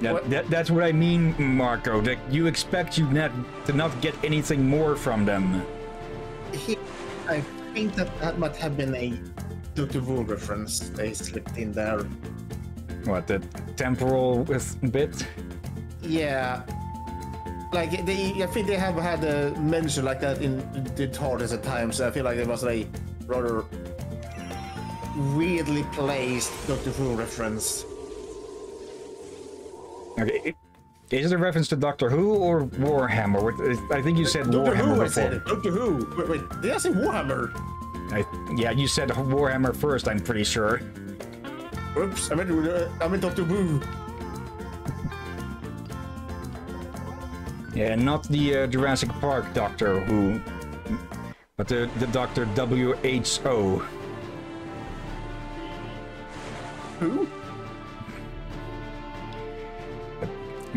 That, that, that's what I mean, Marco. That you expect you not to not get anything more from them. He, I think that that might have been a Doctor Who reference they slipped in there. What the temporal bit? Yeah, like they, I think they have had a mention like that in the TARDIS at times. So I feel like it was a rather weirdly placed Doctor Who reference. Okay. Is it a reference to Doctor Who or Warhammer? I think you said Doctor Warhammer Who, before. I said Doctor Who. Wait, wait, did I say Warhammer? I, yeah, you said Warhammer first, I'm pretty sure. Oops, I meant, uh, I meant Doctor Who. yeah, not the uh, Jurassic Park Doctor Who, but the, the Doctor WHO. Who?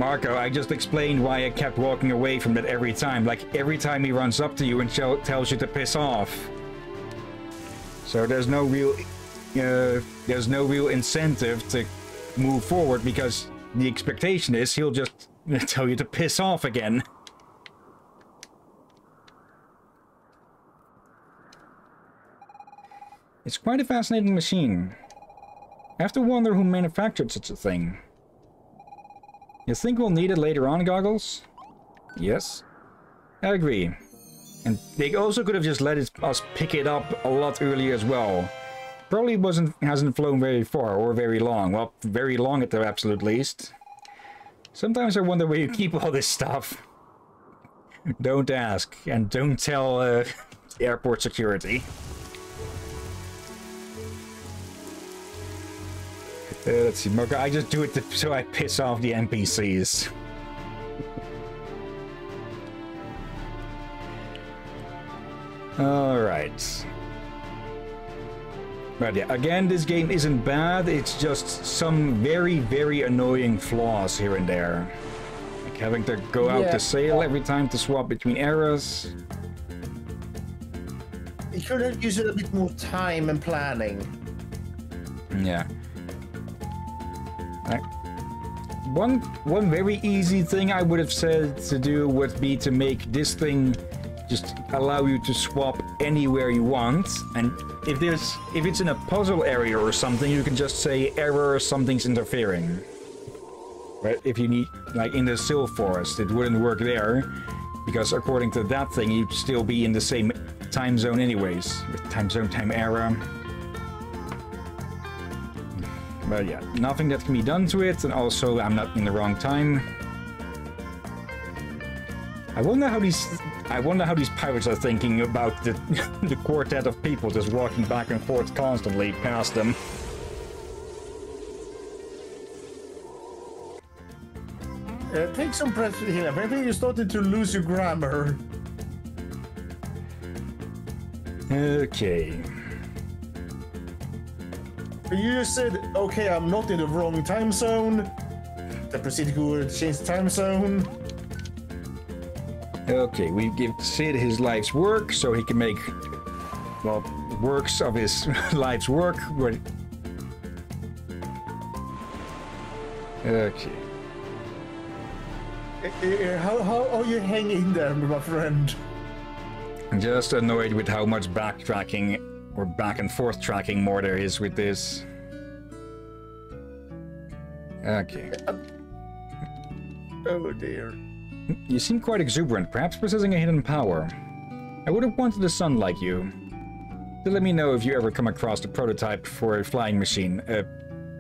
Marco, I just explained why I kept walking away from it every time. Like, every time he runs up to you and tells you to piss off. So there's no real... Uh, there's no real incentive to move forward because the expectation is he'll just tell you to piss off again. It's quite a fascinating machine. I have to wonder who manufactured such a thing. You think we'll need it later on, Goggles? Yes. I agree. And they also could have just let it, us pick it up a lot earlier as well. Probably wasn't hasn't flown very far or very long. Well, very long at the absolute least. Sometimes I wonder where you keep all this stuff. Don't ask, and don't tell uh, airport security. Uh, let's see, Mocha. I just do it to, so I piss off the NPCs. Alright. But yeah, again, this game isn't bad, it's just some very, very annoying flaws here and there. Like having to go out yeah. to sail every time to swap between eras. You could have used a bit more time and planning. Yeah. One one very easy thing I would have said to do would be to make this thing just allow you to swap anywhere you want. And if there's if it's in a puzzle area or something you can just say error something's interfering. Right? If you need like in the Sylph Forest it wouldn't work there because according to that thing you'd still be in the same time zone anyways. With time zone time error but yeah nothing that can be done to it and also I'm not in the wrong time I wonder how these I wonder how these pirates are thinking about the, the quartet of people just walking back and forth constantly past them. Uh, take some breath here. Maybe you started to lose your grammar. Okay. You just said, okay, I'm not in the wrong time zone. The procedure would change the time zone. Okay, we give Sid his life's work so he can make, well, works of his life's work. Okay. Eh, eh, eh, how, how are you hanging there, my friend? I'm just annoyed with how much backtracking or back and forth tracking more there is with this. Okay. Oh dear. You seem quite exuberant, perhaps possessing a hidden power. I would have wanted a son like you. So let me know if you ever come across the prototype for a flying machine. Uh,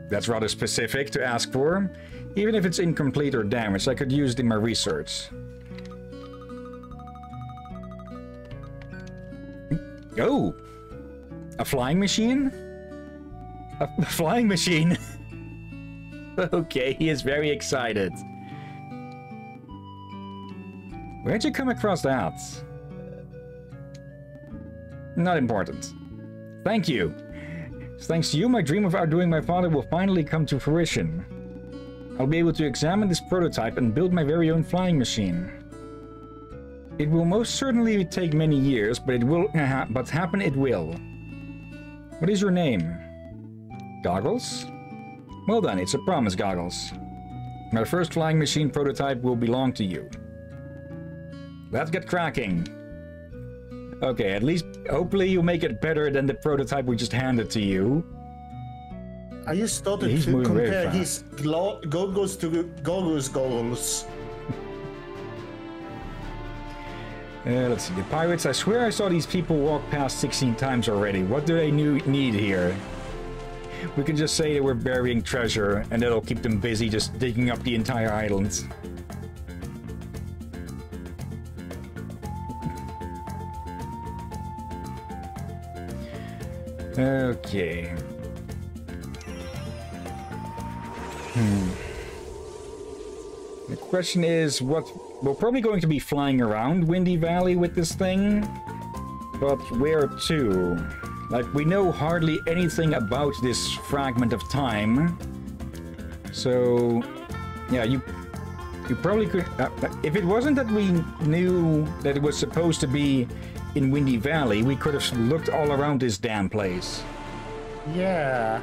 that's rather specific to ask for. Even if it's incomplete or damaged, I could use it in my research. Oh! A flying machine? A flying machine? okay, he is very excited. Where'd you come across that? Not important. Thank you. Thanks to you, my dream of outdoing my father will finally come to fruition. I'll be able to examine this prototype and build my very own flying machine. It will most certainly take many years, but it will but happen it will. What is your name? Goggles? Well done, it's a promise, Goggles. My first flying machine prototype will belong to you. Let's get cracking. Okay, at least hopefully you make it better than the prototype we just handed to you. I just started He's to compare his goggles to goggles goggles. Uh, let's see, the pirates, I swear I saw these people walk past 16 times already. What do they need here? We can just say that we're burying treasure, and that'll keep them busy just digging up the entire island. Okay. Hmm. The question is what we're probably going to be flying around Windy Valley with this thing, but where to? Like we know hardly anything about this fragment of time. So yeah, you you probably could uh, if it wasn't that we knew that it was supposed to be in Windy Valley, we could have looked all around this damn place. Yeah.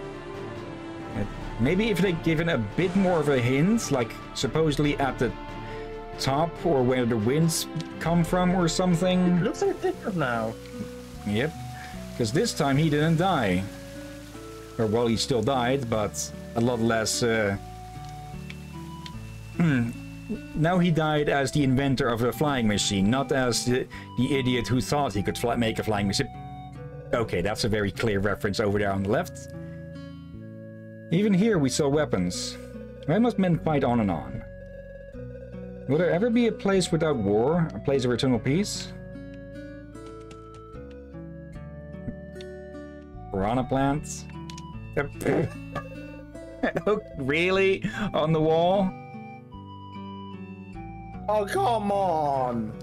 Uh, Maybe if they'd given a bit more of a hint, like supposedly at the top or where the winds come from or something. It Looks like different now. Yep. Because this time he didn't die. Or well, he still died, but a lot less. Uh... Hmm. Now he died as the inventor of a flying machine, not as the, the idiot who thought he could fly, make a flying machine. Okay, that's a very clear reference over there on the left. Even here we saw weapons. Why must men fight on and on? Will there ever be a place without war? A place of eternal peace? Piranha plants? oh, really? On the wall? Oh come on.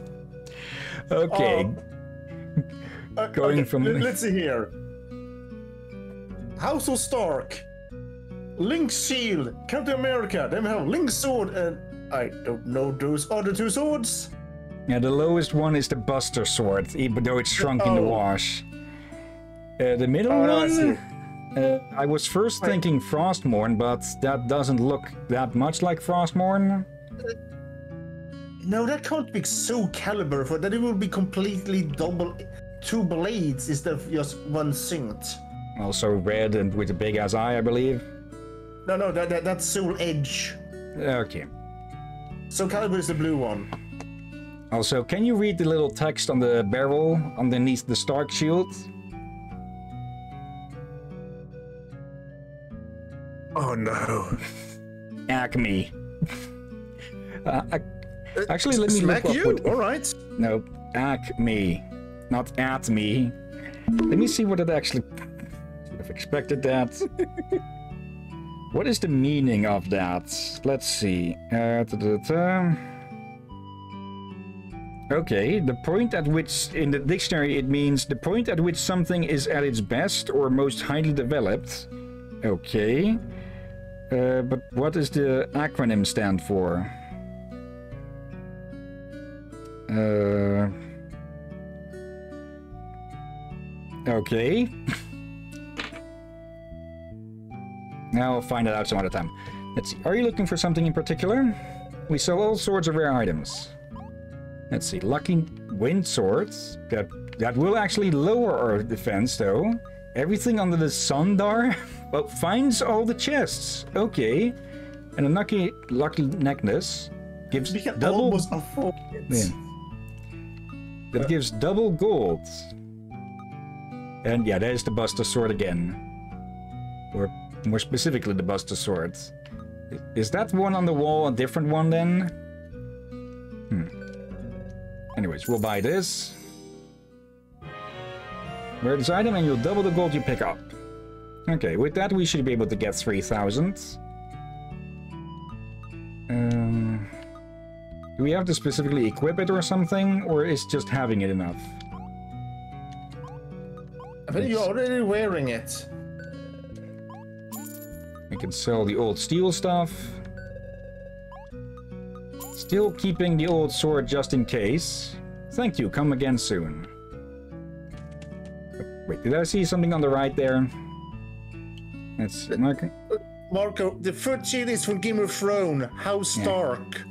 Okay. Um, Uh, Going from- let- Let's see here. House of Stark. Link Shield. Captain America. Then we have Link Sword and I don't know those other two swords. Yeah, the lowest one is the Buster Sword, even though it's shrunk in the Oh. wash. Uh, the middle Oh, no, I one? Uh, I was first Wait. thinking Frostmourne, but that doesn't look that much like Frostmourne. No, that can't be Soul Calibur for that. It will be completely double, two blades instead of just one synced. Also red and with a big ass eye, I believe. No, no, that, that that's Soul Edge. Okay. Soul Calibur is the blue one. Also, can you read the little text on the barrel underneath the Stark shield? Oh no. Acme. uh, ac- actually, let me Smack look up you. what- All right. No, Acme, not at me. Let me see what it actually. Would have expected that. what is the meaning of that? Let's see. Uh, ta-ta-ta. Okay, the point at which, in the dictionary, it means the point at which something is at its best or most highly developed. Okay. Uh, but what does the acronym stand for? Uh. Okay. now I'll find it out some other time. Let's see. Are you looking for something in particular? We sell all sorts of rare items. Let's see. Lucky wind swords. That that will actually lower our defense, though. Everything under the Sundar well, finds all the chests. Okay. And a lucky lucky necklace gives double. almost afford it. Yeah. That gives double gold. And yeah, there's the Buster Sword again. Or more specifically, the Buster Sword. Is that one on the wall a different one then? Hmm. Anyways, we'll buy this. Wear this item and you'll double the gold you pick up. Okay, with that we should be able to get 3000. Um... Do we have to specifically equip it or something, or is just having it enough? I think you're already wearing it. We can sell the old steel stuff. Still keeping the old sword just in case. Thank you, come again soon. Wait, did I see something on the right there? Let's mark. Uh, Marco, the food sheet is from Game of Thrones. House Yeah. Stark.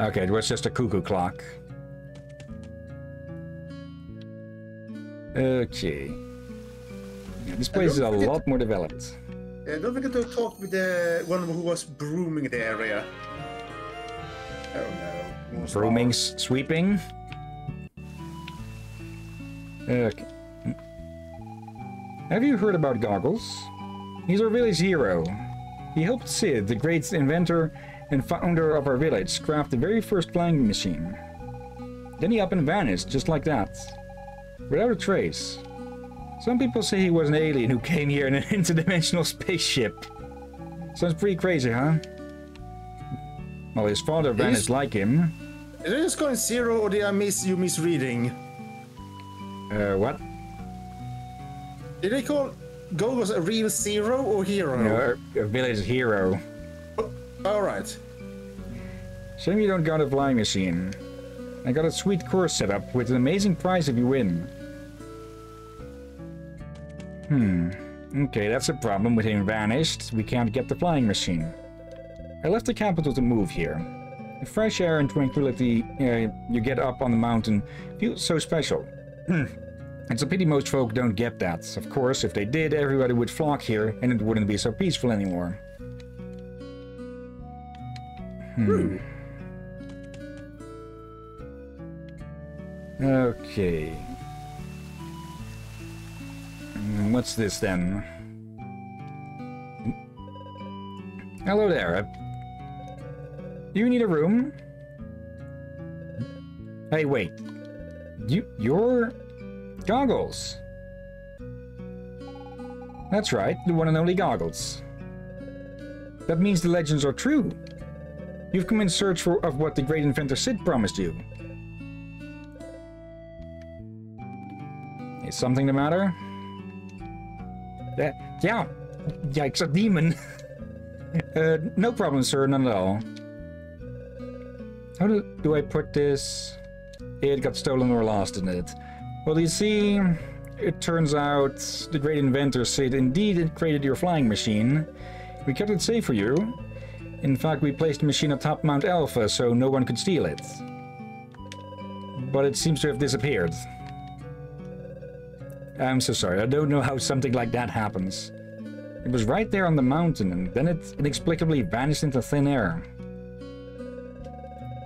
Okay, it was just a cuckoo clock. Okay. This place is a lot more developed. Don't forget to talk with the one who was brooming the area. Oh no. Brooming, sweeping. Okay. Have you heard about Goggles? He's our village hero. He helped Sid, the great inventor and founder of our village, craft the very first flying machine. Then he up and vanished, just like that. Without a trace. Some people say he was an alien who came here in an interdimensional spaceship. Sounds pretty crazy, huh? Well, his father vanished like him. Is it just going zero or did I miss you misreading? Uh, what? Did they call Goggles a real zero or hero? No, a village hero. Alright. Shame you don't got a flying machine. I got a sweet course set up with an amazing prize if you win. Hmm. Okay, that's a problem with him vanished. We can't get the flying machine. I left the capital to move here. The fresh air and tranquility uh, you get up on the mountain feels so special. it's a pity most folk don't get that. Of course, if they did, everybody would flock here and it wouldn't be so peaceful anymore. Hmm. Okay. What's this then? Hello there. uh, Do you need a room? Hey, wait. You, you're goggles. That's right, the one and only goggles. That means the legends are true. You've come in search for of what the great inventor Sid promised you. Is something the matter? Uh, yeah. Yikes, a demon. uh, no problem, sir, none at all. How do, do I put this? It got stolen or lost, didn't it? Well, you see, it turns out the great inventor Sid indeed it created your flying machine. We kept it safe for you. In fact, we placed the machine atop Mount Alpha so no one could steal it. But it seems to have disappeared. I'm so sorry, I don't know how something like that happens. It was right there on the mountain, and then it inexplicably vanished into thin air.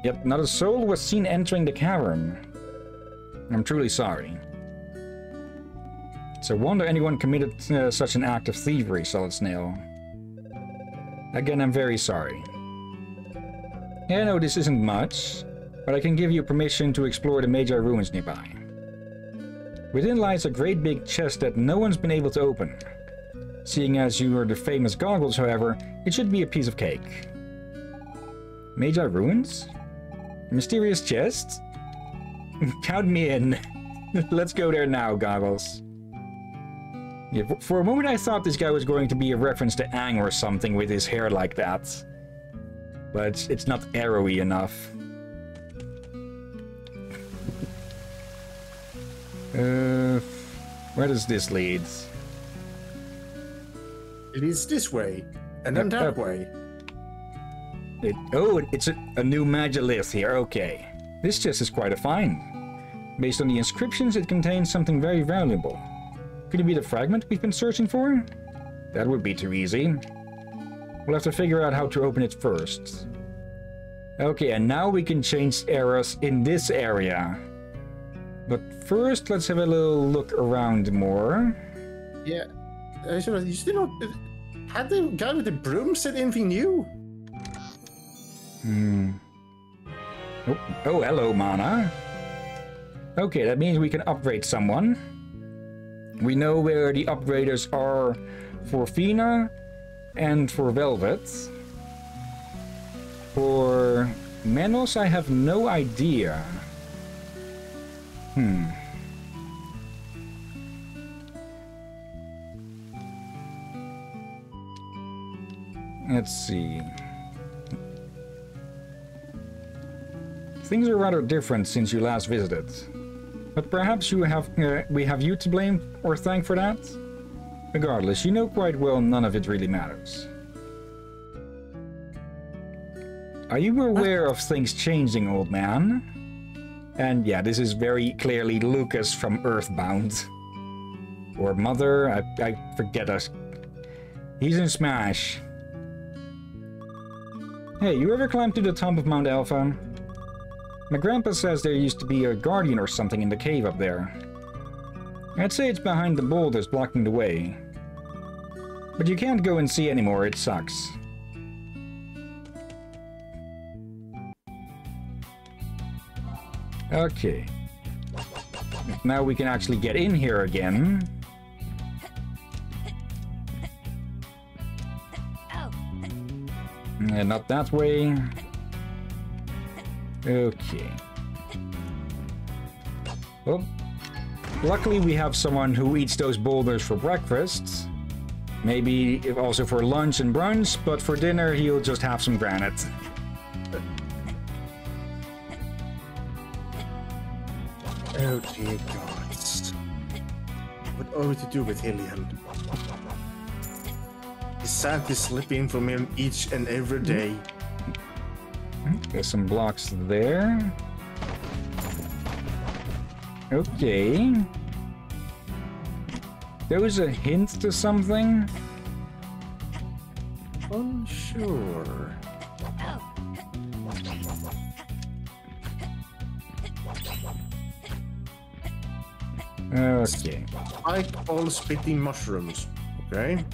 Yet not a soul was seen entering the cavern. I'm truly sorry. It's a wonder anyone committed uh, such an act of thievery, Solid Snail. Again, I'm very sorry. I know this isn't much, but I can give you permission to explore the Magi ruins nearby. Within lies a great big chest that no one's been able to open. Seeing as you are the famous goggles, however, it should be a piece of cake. Magi ruins? Mysterious chest? count me in. Let's go there now, Goggles. Yeah, for, a moment I thought this guy was going to be a reference to Aang or something with his hair like that. But it's not arrowy enough. Uh, where does this lead? It leads this way, and then that way. It, oh, it's a, a new Magilith here, okay. This chest is quite a find. Based on the inscriptions, it contains something very valuable. Could it be the fragment we've been searching for? That would be too easy. We'll have to figure out how to open it first. Okay, and now we can change eras in this area. But first, let's have a little look around more. Yeah. Uh, so you still not. Had the guy with the broom said anything new? Hmm. Oh, oh, hello, Mana. Okay, that means we can upgrade someone. We know where the upgraders are for Fina and for Velvet. For Menos, I have no idea. Hmm. Let's see. Things are rather different since you last visited. But perhaps you have uh, we have you to blame or thank for that? Regardless, you know quite well none of it really matters. Are you aware of things changing, old man? And yeah, this is very clearly Lucas from Earthbound. Or Mother, I, I forget us. He's in Smash. Hey, you ever climbed to the top of Mount Alpha? My grandpa says there used to be a guardian or something in the cave up there. I'd say it's behind the boulders blocking the way. But you can't go and see anymore, it sucks. Okay. Now we can actually get in here again. Not that way. Okay. Well, luckily we have someone who eats those boulders for breakfast. Maybe also for lunch and brunch, but for dinner he'll just have some granite. Oh dear gods. What are we to do with Hillyan? He's sadly slipping from him each and every hmm? day. Hmm? There's some blocks there. Okay. There was a hint to something. Unsure. Okay. Spike all spitting mushrooms. Okay.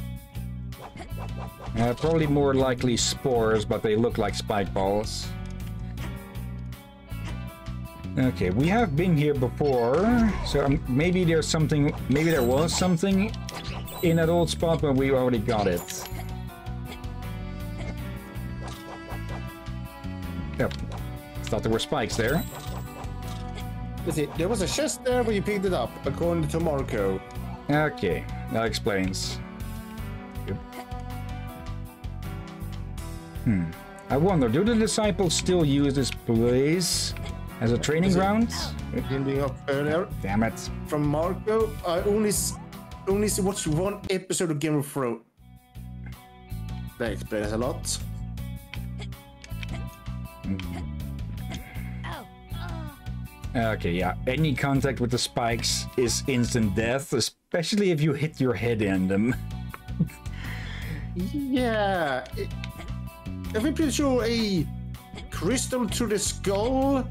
Uh, probably more likely spores, but they look like spike balls. Okay, we have been here before, so um, maybe there's something, maybe there was something in that old spot, but we already got it. Yep. Thought there were spikes there. Let's see. There was a chest there where you picked it up, according to Marco. Okay, that explains. Hmm. I wonder, do the disciples still use this place as a training ground? Ending up earlier Damn it. from Marco. I only only watched one episode of Game of Thrones. That explains a lot. Okay, yeah. Any contact with the spikes is instant death, especially if you hit your head in them. Yeah. If we put you a crystal to the skull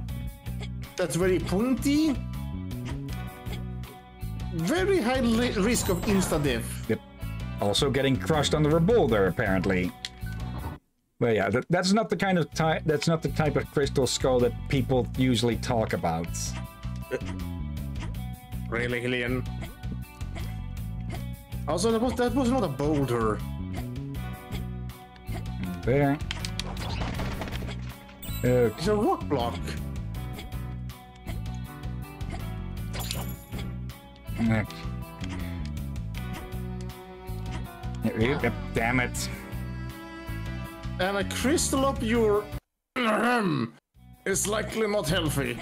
that's very pointy, very high risk of insta death. Yep. Also getting crushed under a boulder, apparently. But yeah, that, that's not the kind of type. That's not the type of crystal skull that people usually talk about. Really, Hillyan? Also, that was that was not a boulder. There. Okay. It's a rock block. Yep, yep, Damn it. And a crystal up your is likely not healthy.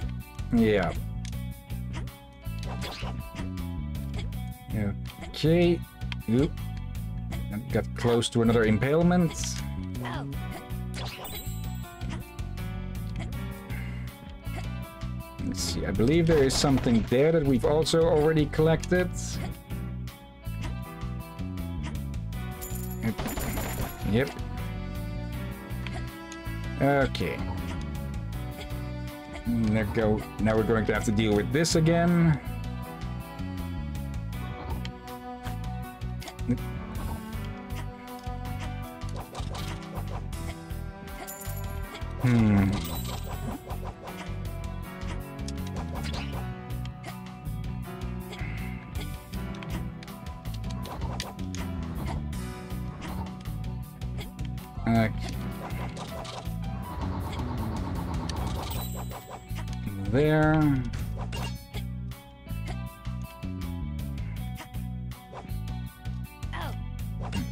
Yeah. Okay. Oop. Got close to another impalement. Let's see. I believe there is something there that we've also already collected. Yep. Okay. Now go. Now we're going to have to deal with this again. Hmm. There.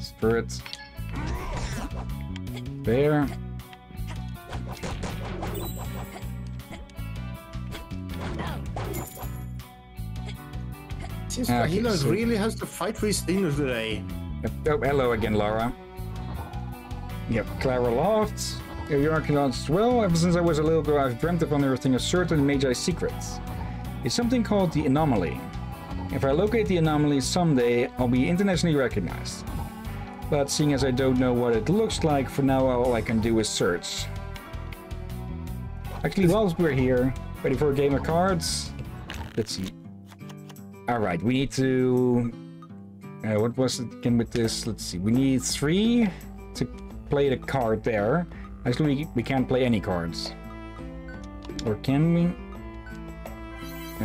Spirits. There. Seems ah, Okay, Rahila so- really has to fight for his dinner today. Oh, hello again, Laura. Yep, Clara Loft. You're Arcanauts as well. Ever since I was a little girl, I've dreamt of unearthing a certain Magi's secrets. It's something called the Anomaly. If I locate the anomaly someday, I'll be internationally recognized. But seeing as I don't know what it looks like, for now all I can do is search. Actually, whilst we're here, ready for a game of cards? Let's see. Alright, we need to uh, what was it again with this? Let's see. We need three to play the card there. Actually, we, we can't play any cards. Or can we?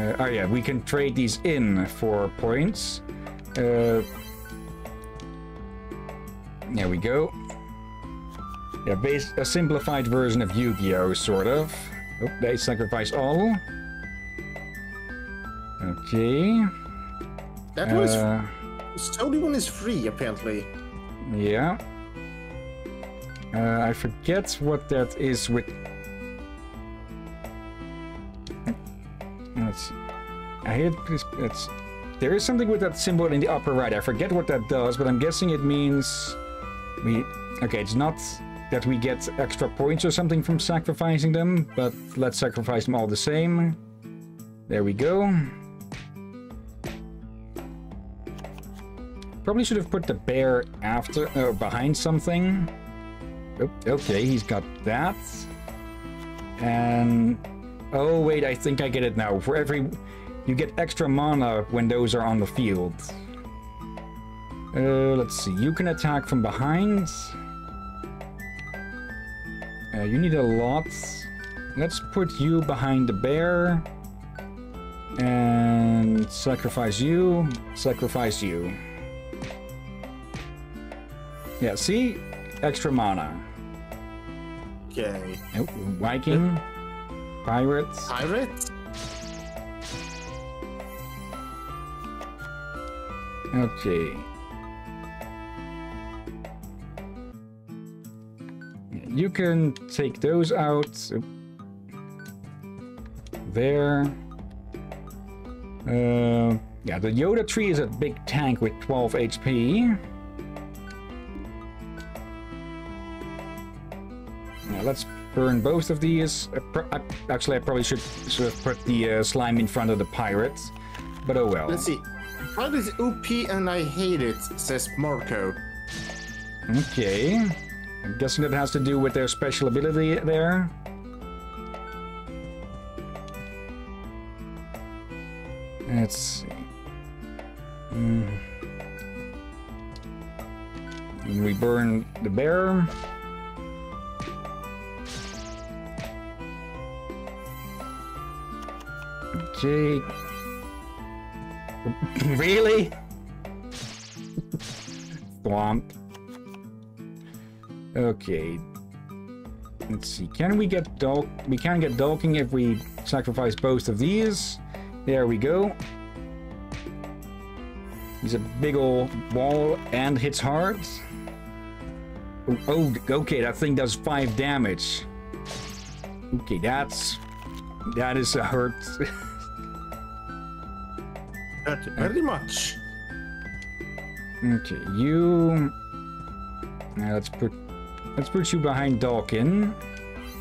Uh, oh yeah, we can trade these in for points. Uh, there we go. Yeah, base, a simplified version of Yu-Gi-Oh, sort of. Oh, they sacrifice all. Okay. That was Uh, Sony one is free apparently. Yeah. Uh, I forget what that is with. Let's. I hate this. It's, there is something with that symbol in the upper right. I forget what that does, but I'm guessing it means we. Okay, it's not that we get extra points or something from sacrificing them, but let's sacrifice them all the same. There we go. Probably should have put the bear after, uh, behind something. Okay, he's got that. And oh wait, I think I get it now. For every, you get extra mana when those are on the field. Uh, let's see. You can attack from behind. Uh, you need a lot. Let's put you behind the bear. And sacrifice you. Sacrifice you. Yeah, see? Extra mana. Okay. Oh, Viking. Pirates. Pirates? Okay. You can take those out. There. Uh, yeah, the Yoda tree is a big tank with 12 HP. Let's burn both of these. Uh, I- actually, I probably should should have put the uh, slime in front of the pirate, but oh well. Let's see. Pirate is OP and I hate it, says Marco. Okay. I'm guessing that has to do with their special ability there. Let's see. And we burn the bear. Okay. really? Swamp. Okay. Let's see. Can we get Dulk? We can get Dulking if we sacrifice both of these. There we go. He's a big old ball and hits hard. Oh, oh, okay, that thing does five damage. Okay, that's... That is a hurt. Not very much. okay, you... Now let's put... Let's put you behind Dawkin.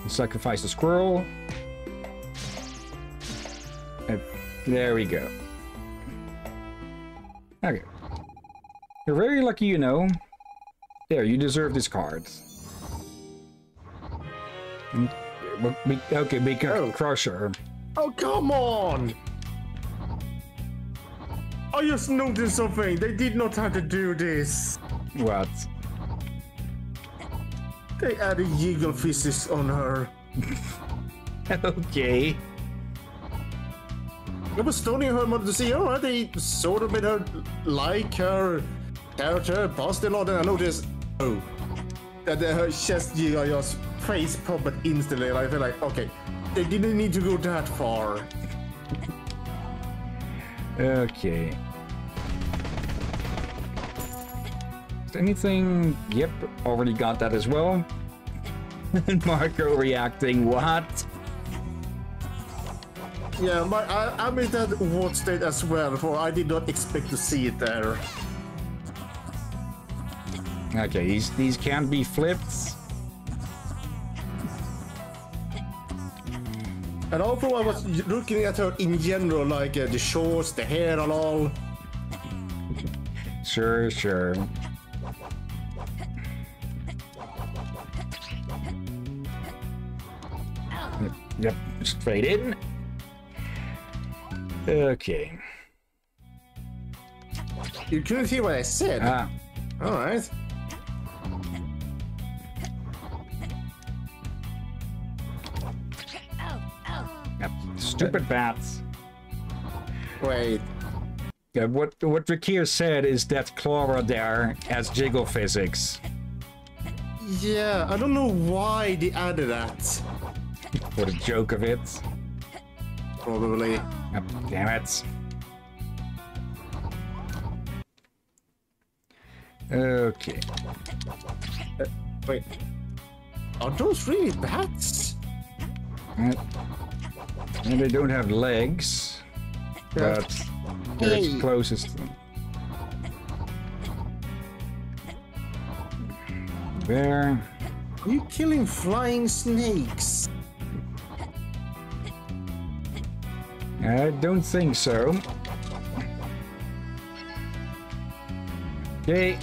Sacrifice the squirrel. Uh, there we go. Okay. You're very lucky, you know. There, you deserve this card. And, we- okay, be can Oh. crush her. Oh, come on! I just noticed something. They did not have to do this. What? They added jiggle physics on her. okay. I was studying her mother to see, oh, they sort of made her like her character, passed a lot, and I noticed, oh, that her chest Eagle just face puppet instantly, and I feel like, okay, they didn't need to go that far. Okay. Is there anything? Yep, already got that as well. And Marco reacting, what? Yeah, but I, I made that watch state as well, for I did not expect to see it there. Okay, these, these can't be flipped. And also, I was looking at her in general, like uh, the shorts, the hair, and all. Sure, sure. Yep, Yep, straight in. Okay. You couldn't hear what I said. Ah, All right. Stupid bats. Wait. Yeah, what what Drakir said is that Clara there has jiggle physics. Yeah, I don't know why they added that. For the joke of it. Probably. Yep, damn it. Okay. Wait. Are those really bats? Yep. And they don't have legs, but they're its closest. There. Are you killing flying snakes? I don't think so. Okay.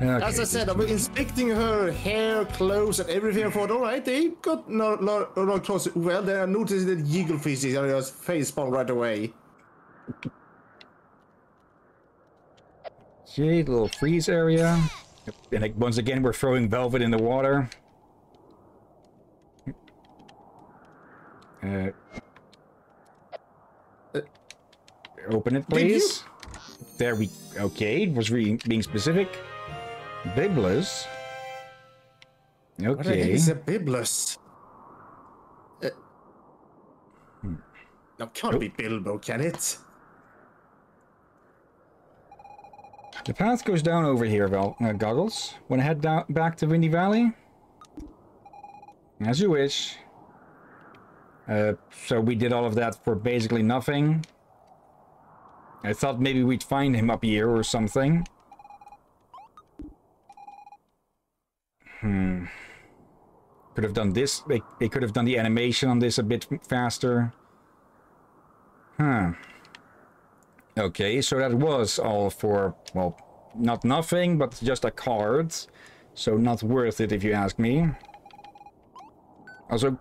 Okay. As I said, I was inspecting her hair, clothes, and everything. I thought, all right, they got no, no, no clothes. Well, then I noticed the eagle feces and I just face palm right away. Okay, little freeze area. And once again, we're throwing Velvet in the water. Uh, open it, please. There we... Okay, it was being specific. What the heck Okay. is a bibulus? Uh, no, can't Oh. be Bilbo, can it? The path goes down over here, Val uh, Goggles. Want to head down back to Windy Valley? As you wish. Uh, so we did all of that for basically nothing. I thought maybe we'd find him up here or something. Hmm. Could have done this. They, they could have done the animation on this a bit faster. Huh. Okay, so that was all for, well, not nothing, but just a card. So not worth it if you ask me. Also,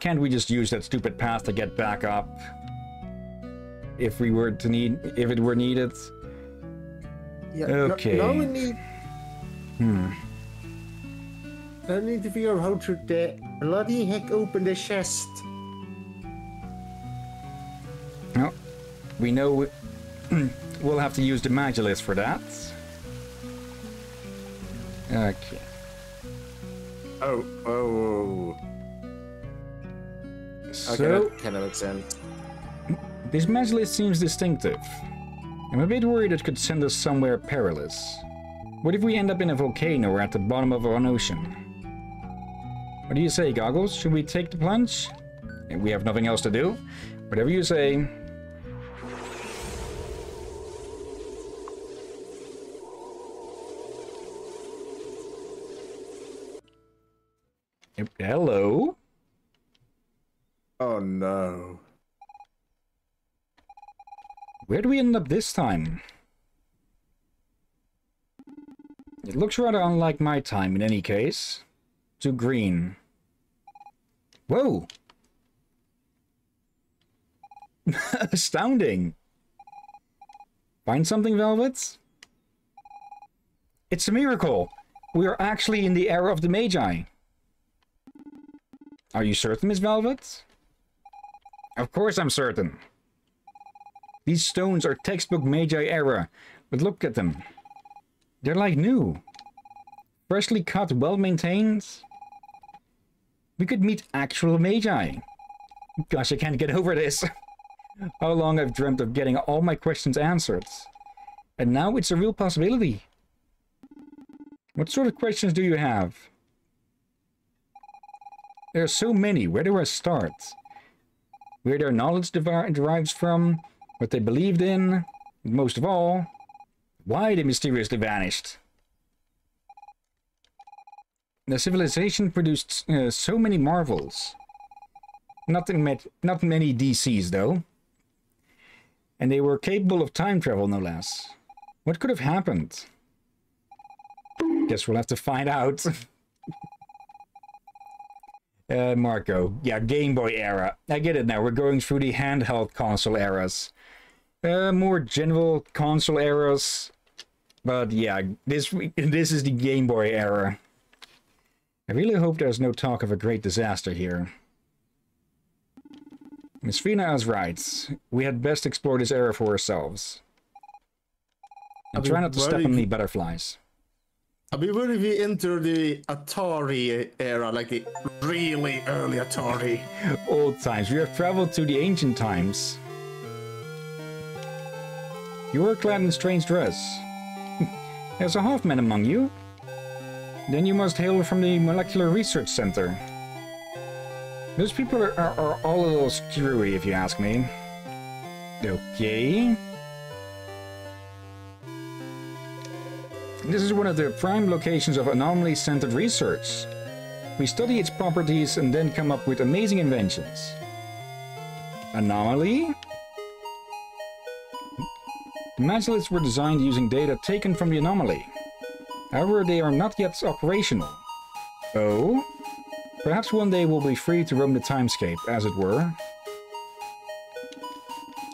can't we just use that stupid path to get back up? If we were to need, if it were needed. Yeah. Okay. Now we need. Hmm. I need to figure out how to the bloody heck open the chest. Well, we know we- we'll have to use the Magilith for that. Okay. Oh, oh. oh. So, Okay, that kind of makes sense. this Magilith seems distinctive. I'm a bit worried it could send us somewhere perilous. What if we end up in a volcano or at the bottom of an ocean? What do you say, Goggles? Should we take the plunge? Eh, we have nothing else to do. Whatever you say. Eh, hello? Oh no. Where do we end up this time? It looks rather unlike my time in any case. To green. Whoa! Astounding! Find something, Velvets? It's a miracle! We are actually in the era of the Magi. Are you certain, Miss Velvet? Of course I'm certain. These stones are textbook Magi era, but look at them. They're like new. Freshly cut, well maintained. We could meet actual Magi. Gosh, I can't get over this. How long I've dreamt of getting all my questions answered. And now it's a real possibility. What sort of questions do you have? There are so many. Where do I start? Where their knowledge derives from? What they believed in? Most of all, why they mysteriously vanished? The civilization produced uh, so many marvels. Nothing met, not many DCs, though. And they were capable of time travel, no less. What could have happened? Guess we'll have to find out. uh, Marco. Yeah, Game Boy era. I get it now. We're going through the handheld console eras. Uh, more general console eras. But yeah, this this is the Game Boy era. I really hope there's no talk of a great disaster here. Miss Fina is right. We had best explore this area for ourselves. And try not to step on any butterflies. I mean, what if we enter the Atari era, like the really early Atari? Old times. We have traveled to the ancient times. You are clad in strange dress. There's a Hoffman among you. Then you must hail from the Molecular Research Center. Those people are, are, are all a little screwy, if you ask me. Okay. This is one of the prime locations of anomaly-centered research. We study its properties and then come up with amazing inventions. Anomaly? The Magiliths were designed using data taken from the anomaly. However, they are not yet operational. Oh? Perhaps one day we'll be free to roam the timescape, as it were.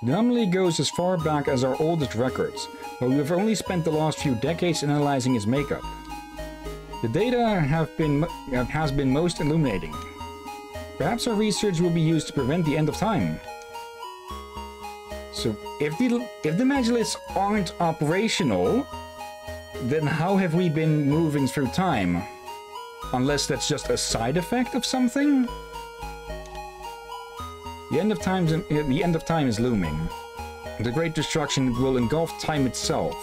The anomaly goes as far back as our oldest records, but we have only spent the last few decades analyzing its makeup. The data have been has been most illuminating. Perhaps our research will be used to prevent the end of time. So, if the if the Magiliths aren't operational, then how have we been moving through time? Unless that's just a side effect of something? The end of time the end of time is looming. The great destruction will engulf time itself.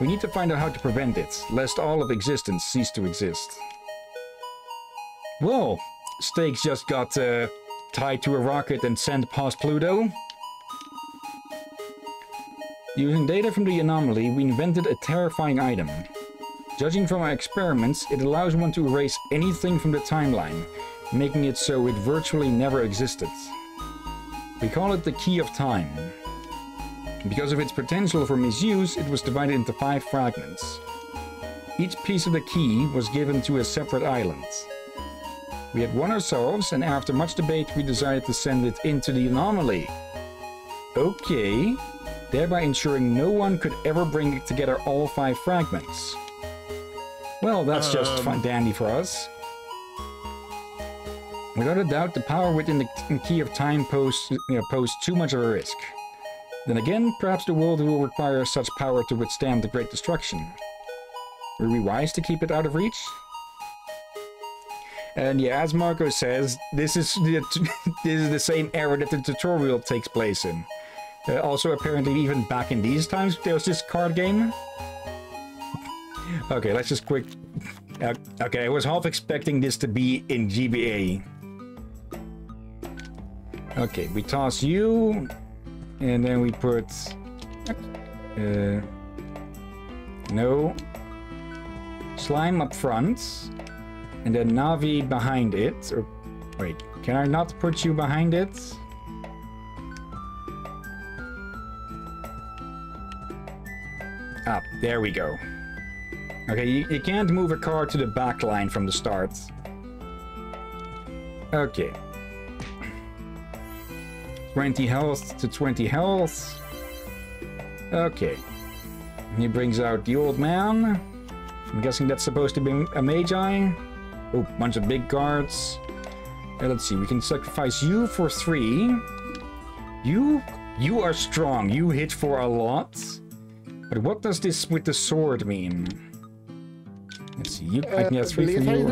We need to find out how to prevent it, lest all of existence cease to exist. Well, Stakes just got uh, tied to a rocket and sent past Pluto. Using data from the anomaly, we invented a terrifying item. Judging from our experiments, it allows one to erase anything from the timeline, making it so it virtually never existed. We call it the Key of Time. Because of its potential for misuse, it was divided into five fragments. Each piece of the key was given to a separate island. We had one ourselves, and after much debate, we decided to send it into the anomaly. Okay, thereby ensuring no one could ever bring together all five fragments. Well, that's just Um. fun dandy for us. Without a doubt, the power within the key of time pose, you know, pose too much of a risk. Then again, perhaps the world will require such power to withstand the Great Destruction. Were we wise to keep it out of reach? And yeah, as Marco says, this is the this is the same era that the tutorial takes place in. Uh, also, apparently, even back in these times, there was this card game. okay, let's just quick. Uh, okay, I was half expecting this to be in GBA. Okay, we toss you, and then we put. Uh, no. Slime up front. And then Navi behind it. Or wait, can I not put you behind it? Ah, there we go. Okay, you, you can't move a car to the back line from the start. Okay. 20 health to 20 health. Okay. He brings out the old man. I'm guessing that's supposed to be a Magi. Oh, bunch of big cards. Uh, let's see, we can sacrifice you for three. You, you are strong. You hit for a lot. But what does this with the sword mean? Let's see, you, uh, I can get three from you.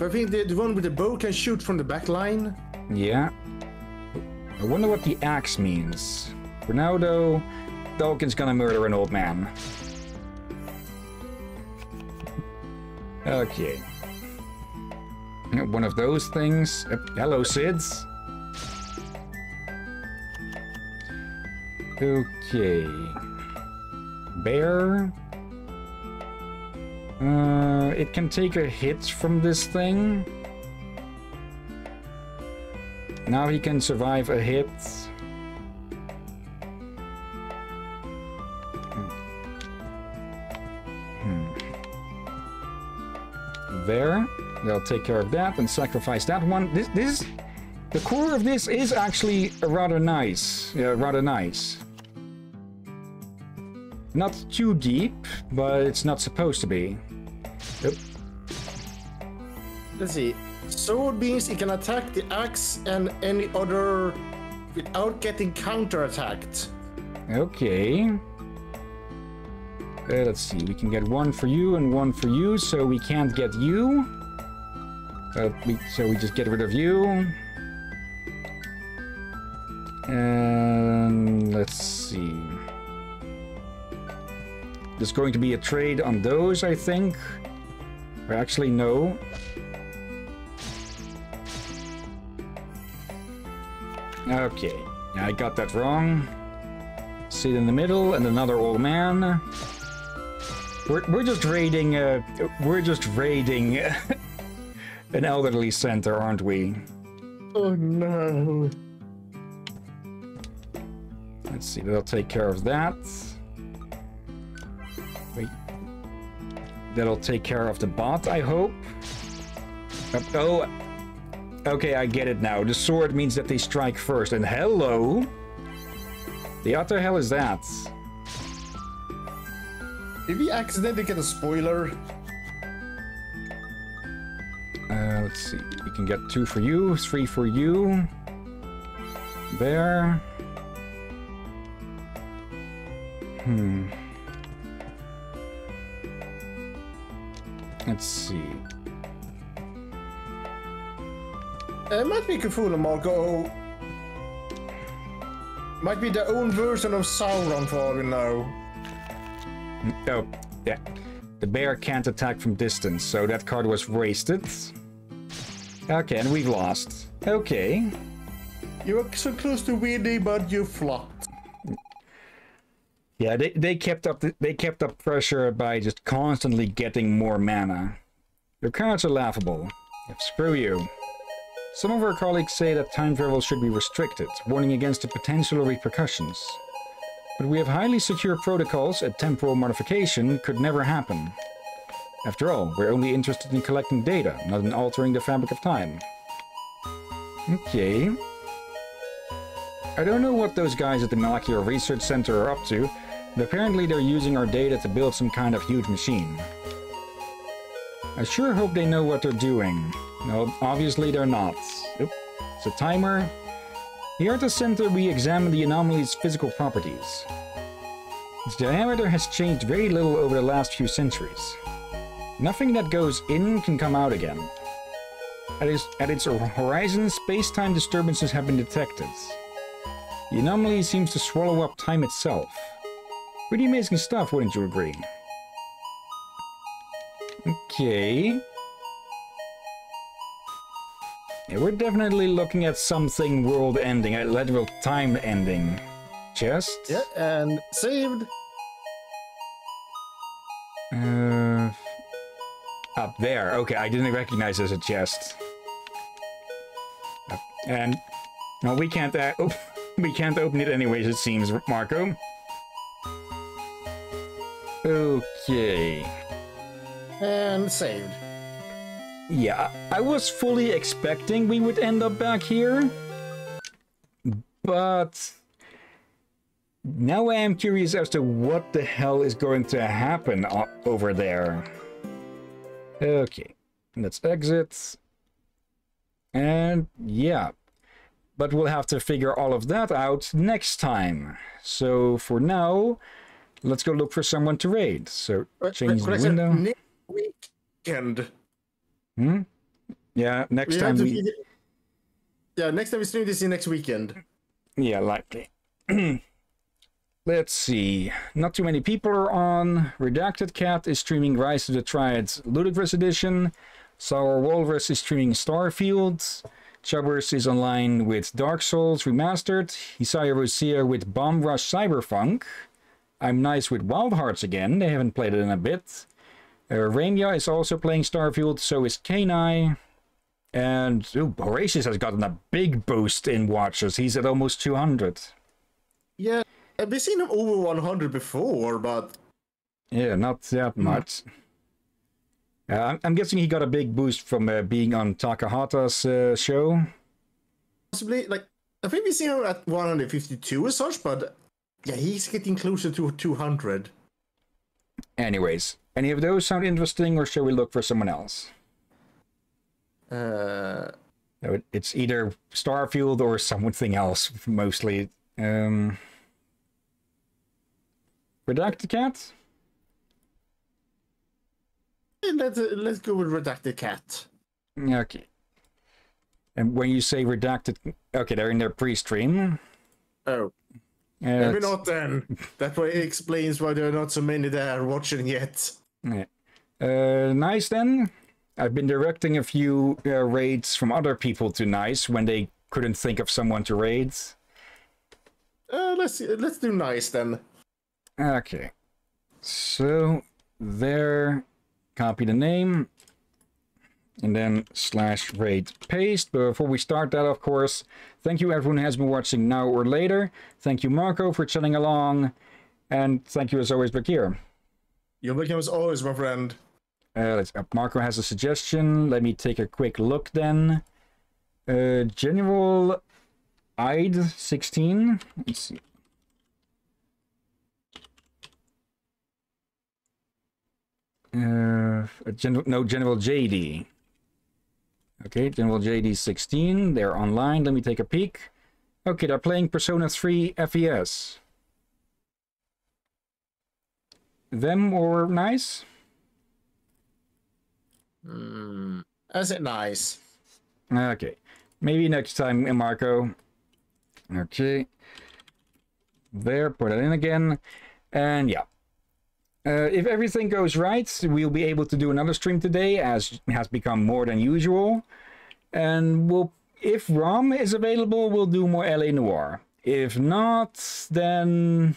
I think the, the one with the bow can shoot from the back line. Yeah. I wonder what the axe means. For now, though, Dawkins gonna murder an old man. Okay. One of those things. Uh, hello, Sids. Okay. Bear. Uh, it can take a hit from this thing. Now he can survive a hit. there. They'll take care of that and sacrifice that one. This, this, the core of this is actually rather nice. Yeah, rather nice. Not too deep, but it's not supposed to be. Yep. Let's see. Sword means it can attack the axe and any other without getting counter-attacked. Okay. Uh, let's see, we can get one for you and one for you, so we can't get you. Uh, we, so we just get rid of you. And let's see. There's going to be a trade on those, I think. Or actually, no. Okay, I got that wrong. Sit in the middle and another old man. We're, we're just raiding, uh, we're just raiding an elderly center, aren't we? Oh no. Let's see, they'll take care of that. That'll take care of the bot, I hope. Oh, okay, I get it now. The sword means that they strike first, and hello! The other hell is that? Did we accidentally get a spoiler? Uh, let's see. We can get two for you, three for you. There. Hmm. Let's see. Uh, it might be Cthulhu, Marco. Might be their own version of Sauron for all we know. Oh, yeah. The bear can't attack from distance, so that card was wasted. Okay, and we've lost. Okay. You were so close to winning, but you flopped. Yeah, they, they kept up the, they kept up pressure by just constantly getting more mana. Your cards are laughable. Screw you. Some of our colleagues say that time travel should be restricted, warning against the potential repercussions. But we have highly secure protocols, a temporal modification could never happen. After all, we're only interested in collecting data, not in altering the fabric of time. Okay. I don't know what those guys at the Molecular Research Center are up to, apparently they're using our data to build some kind of huge machine. I sure hope they know what they're doing. No, obviously they're not. Oop. It's a timer, here at the center, we examine the anomaly's physical properties. Its diameter has changed very little over the last few centuries. Nothing that goes in can come out again. At its, at its horizon, space-time disturbances have been detected. The anomaly seems to swallow up time itself. Pretty amazing stuff, wouldn't you agree? Okay. Yeah, we're definitely looking at something world-ending, a literal time-ending. Chest? Yeah, and saved. Uh, up there. Okay, I didn't recognize as a chest. And no, we can't. Uh, oh, we can't open it anyways. It seems, Marco. Okay. And saved. Yeah, I was fully expecting we would end up back here, but now I am curious as to what the hell is going to happen over there. Okay, let's exit. And yeah, but we'll have to figure all of that out next time. So for now, let's go look for someone to raid. So change the window. Next weekend. Hmm? Yeah, next We time we... be- Yeah, next time we stream this is next weekend. Yeah, likely. Let's see. Not too many people are on. Redacted Cat is streaming Rise of the Triads Ludicrous Edition. Sour Walrus is streaming Starfields. Chubbers is online with Dark Souls Remastered. Isaiah Rosia with Bomb Rush Cyberpunk. I'm nice with Wild Hearts again. They haven't played it in a bit. Uh, is also playing Starfield. So is Kanai. And ooh, Horatius has gotten a big boost in watches. He's at almost 200. Yeah, we've seen him over 100 before, but Yeah, not that much. Uh, I'm- I'm guessing he got a big boost from uh, being on Takahata's uh, show. possibly like I think we see him at 152 or such, but yeah, he's getting closer to 200. Anyways, any of those sound interesting, or shall we look for someone else? Uh, No, it- It's either Starfield or something else, mostly. Um, Redacted Cat? let's let's go with redacted cat. Okay. And when you say redacted, okay, they're in their pre-stream. Oh, Uh, maybe not then. That way explains why there are not so many there watching yet. Yeah. Uh, nice then. I've been directing a few uh, raids from other people to Nice when they couldn't think of someone to raid. Uh, let's let's do nice then. Okay. So there, copy the name, and then slash raid paste. But before we start that, of course, thank you everyone who has been watching now or later. Thank you Marco for chatting along, and thank you as always Drakir. You'll become as always, my friend. Uh, let's, uh, Marco has a suggestion. Let me take a quick look then. Uh, General Ide 16. Let's see. Uh, General, no, General JD. Okay, General JD 16. They're online. Let me take a peek. Okay, they're playing Persona 3 FES. Them or nice? Hmm. Is it nice? Okay. Maybe next time, Marco. Okay. There, put it in again. And yeah. Uh, if everything goes right, we'll be able to do another stream today, as has become more than usual. And we'll, if ROM is available, we'll do more LA Noire. If not, then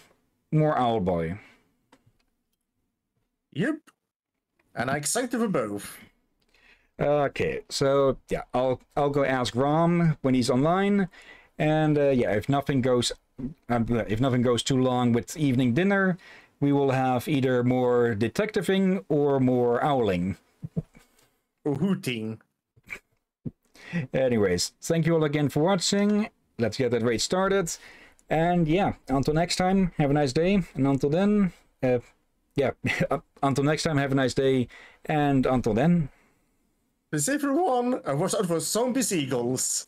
more Owlboy. Yep. And I'm excited for both. Okay, so yeah, I'll I'll go ask Rom when he's online, and uh, yeah, if nothing goes, uh, if nothing goes too long with evening dinner, we will have either more detectiving or more owling. Or hooting. Anyways, thank you all again for watching. Let's get that raid started, and yeah, until next time, have a nice day, and until then, uh, yeah, until next time, have a nice day, and until then. The safe everyone, and watch out for zombie seagulls.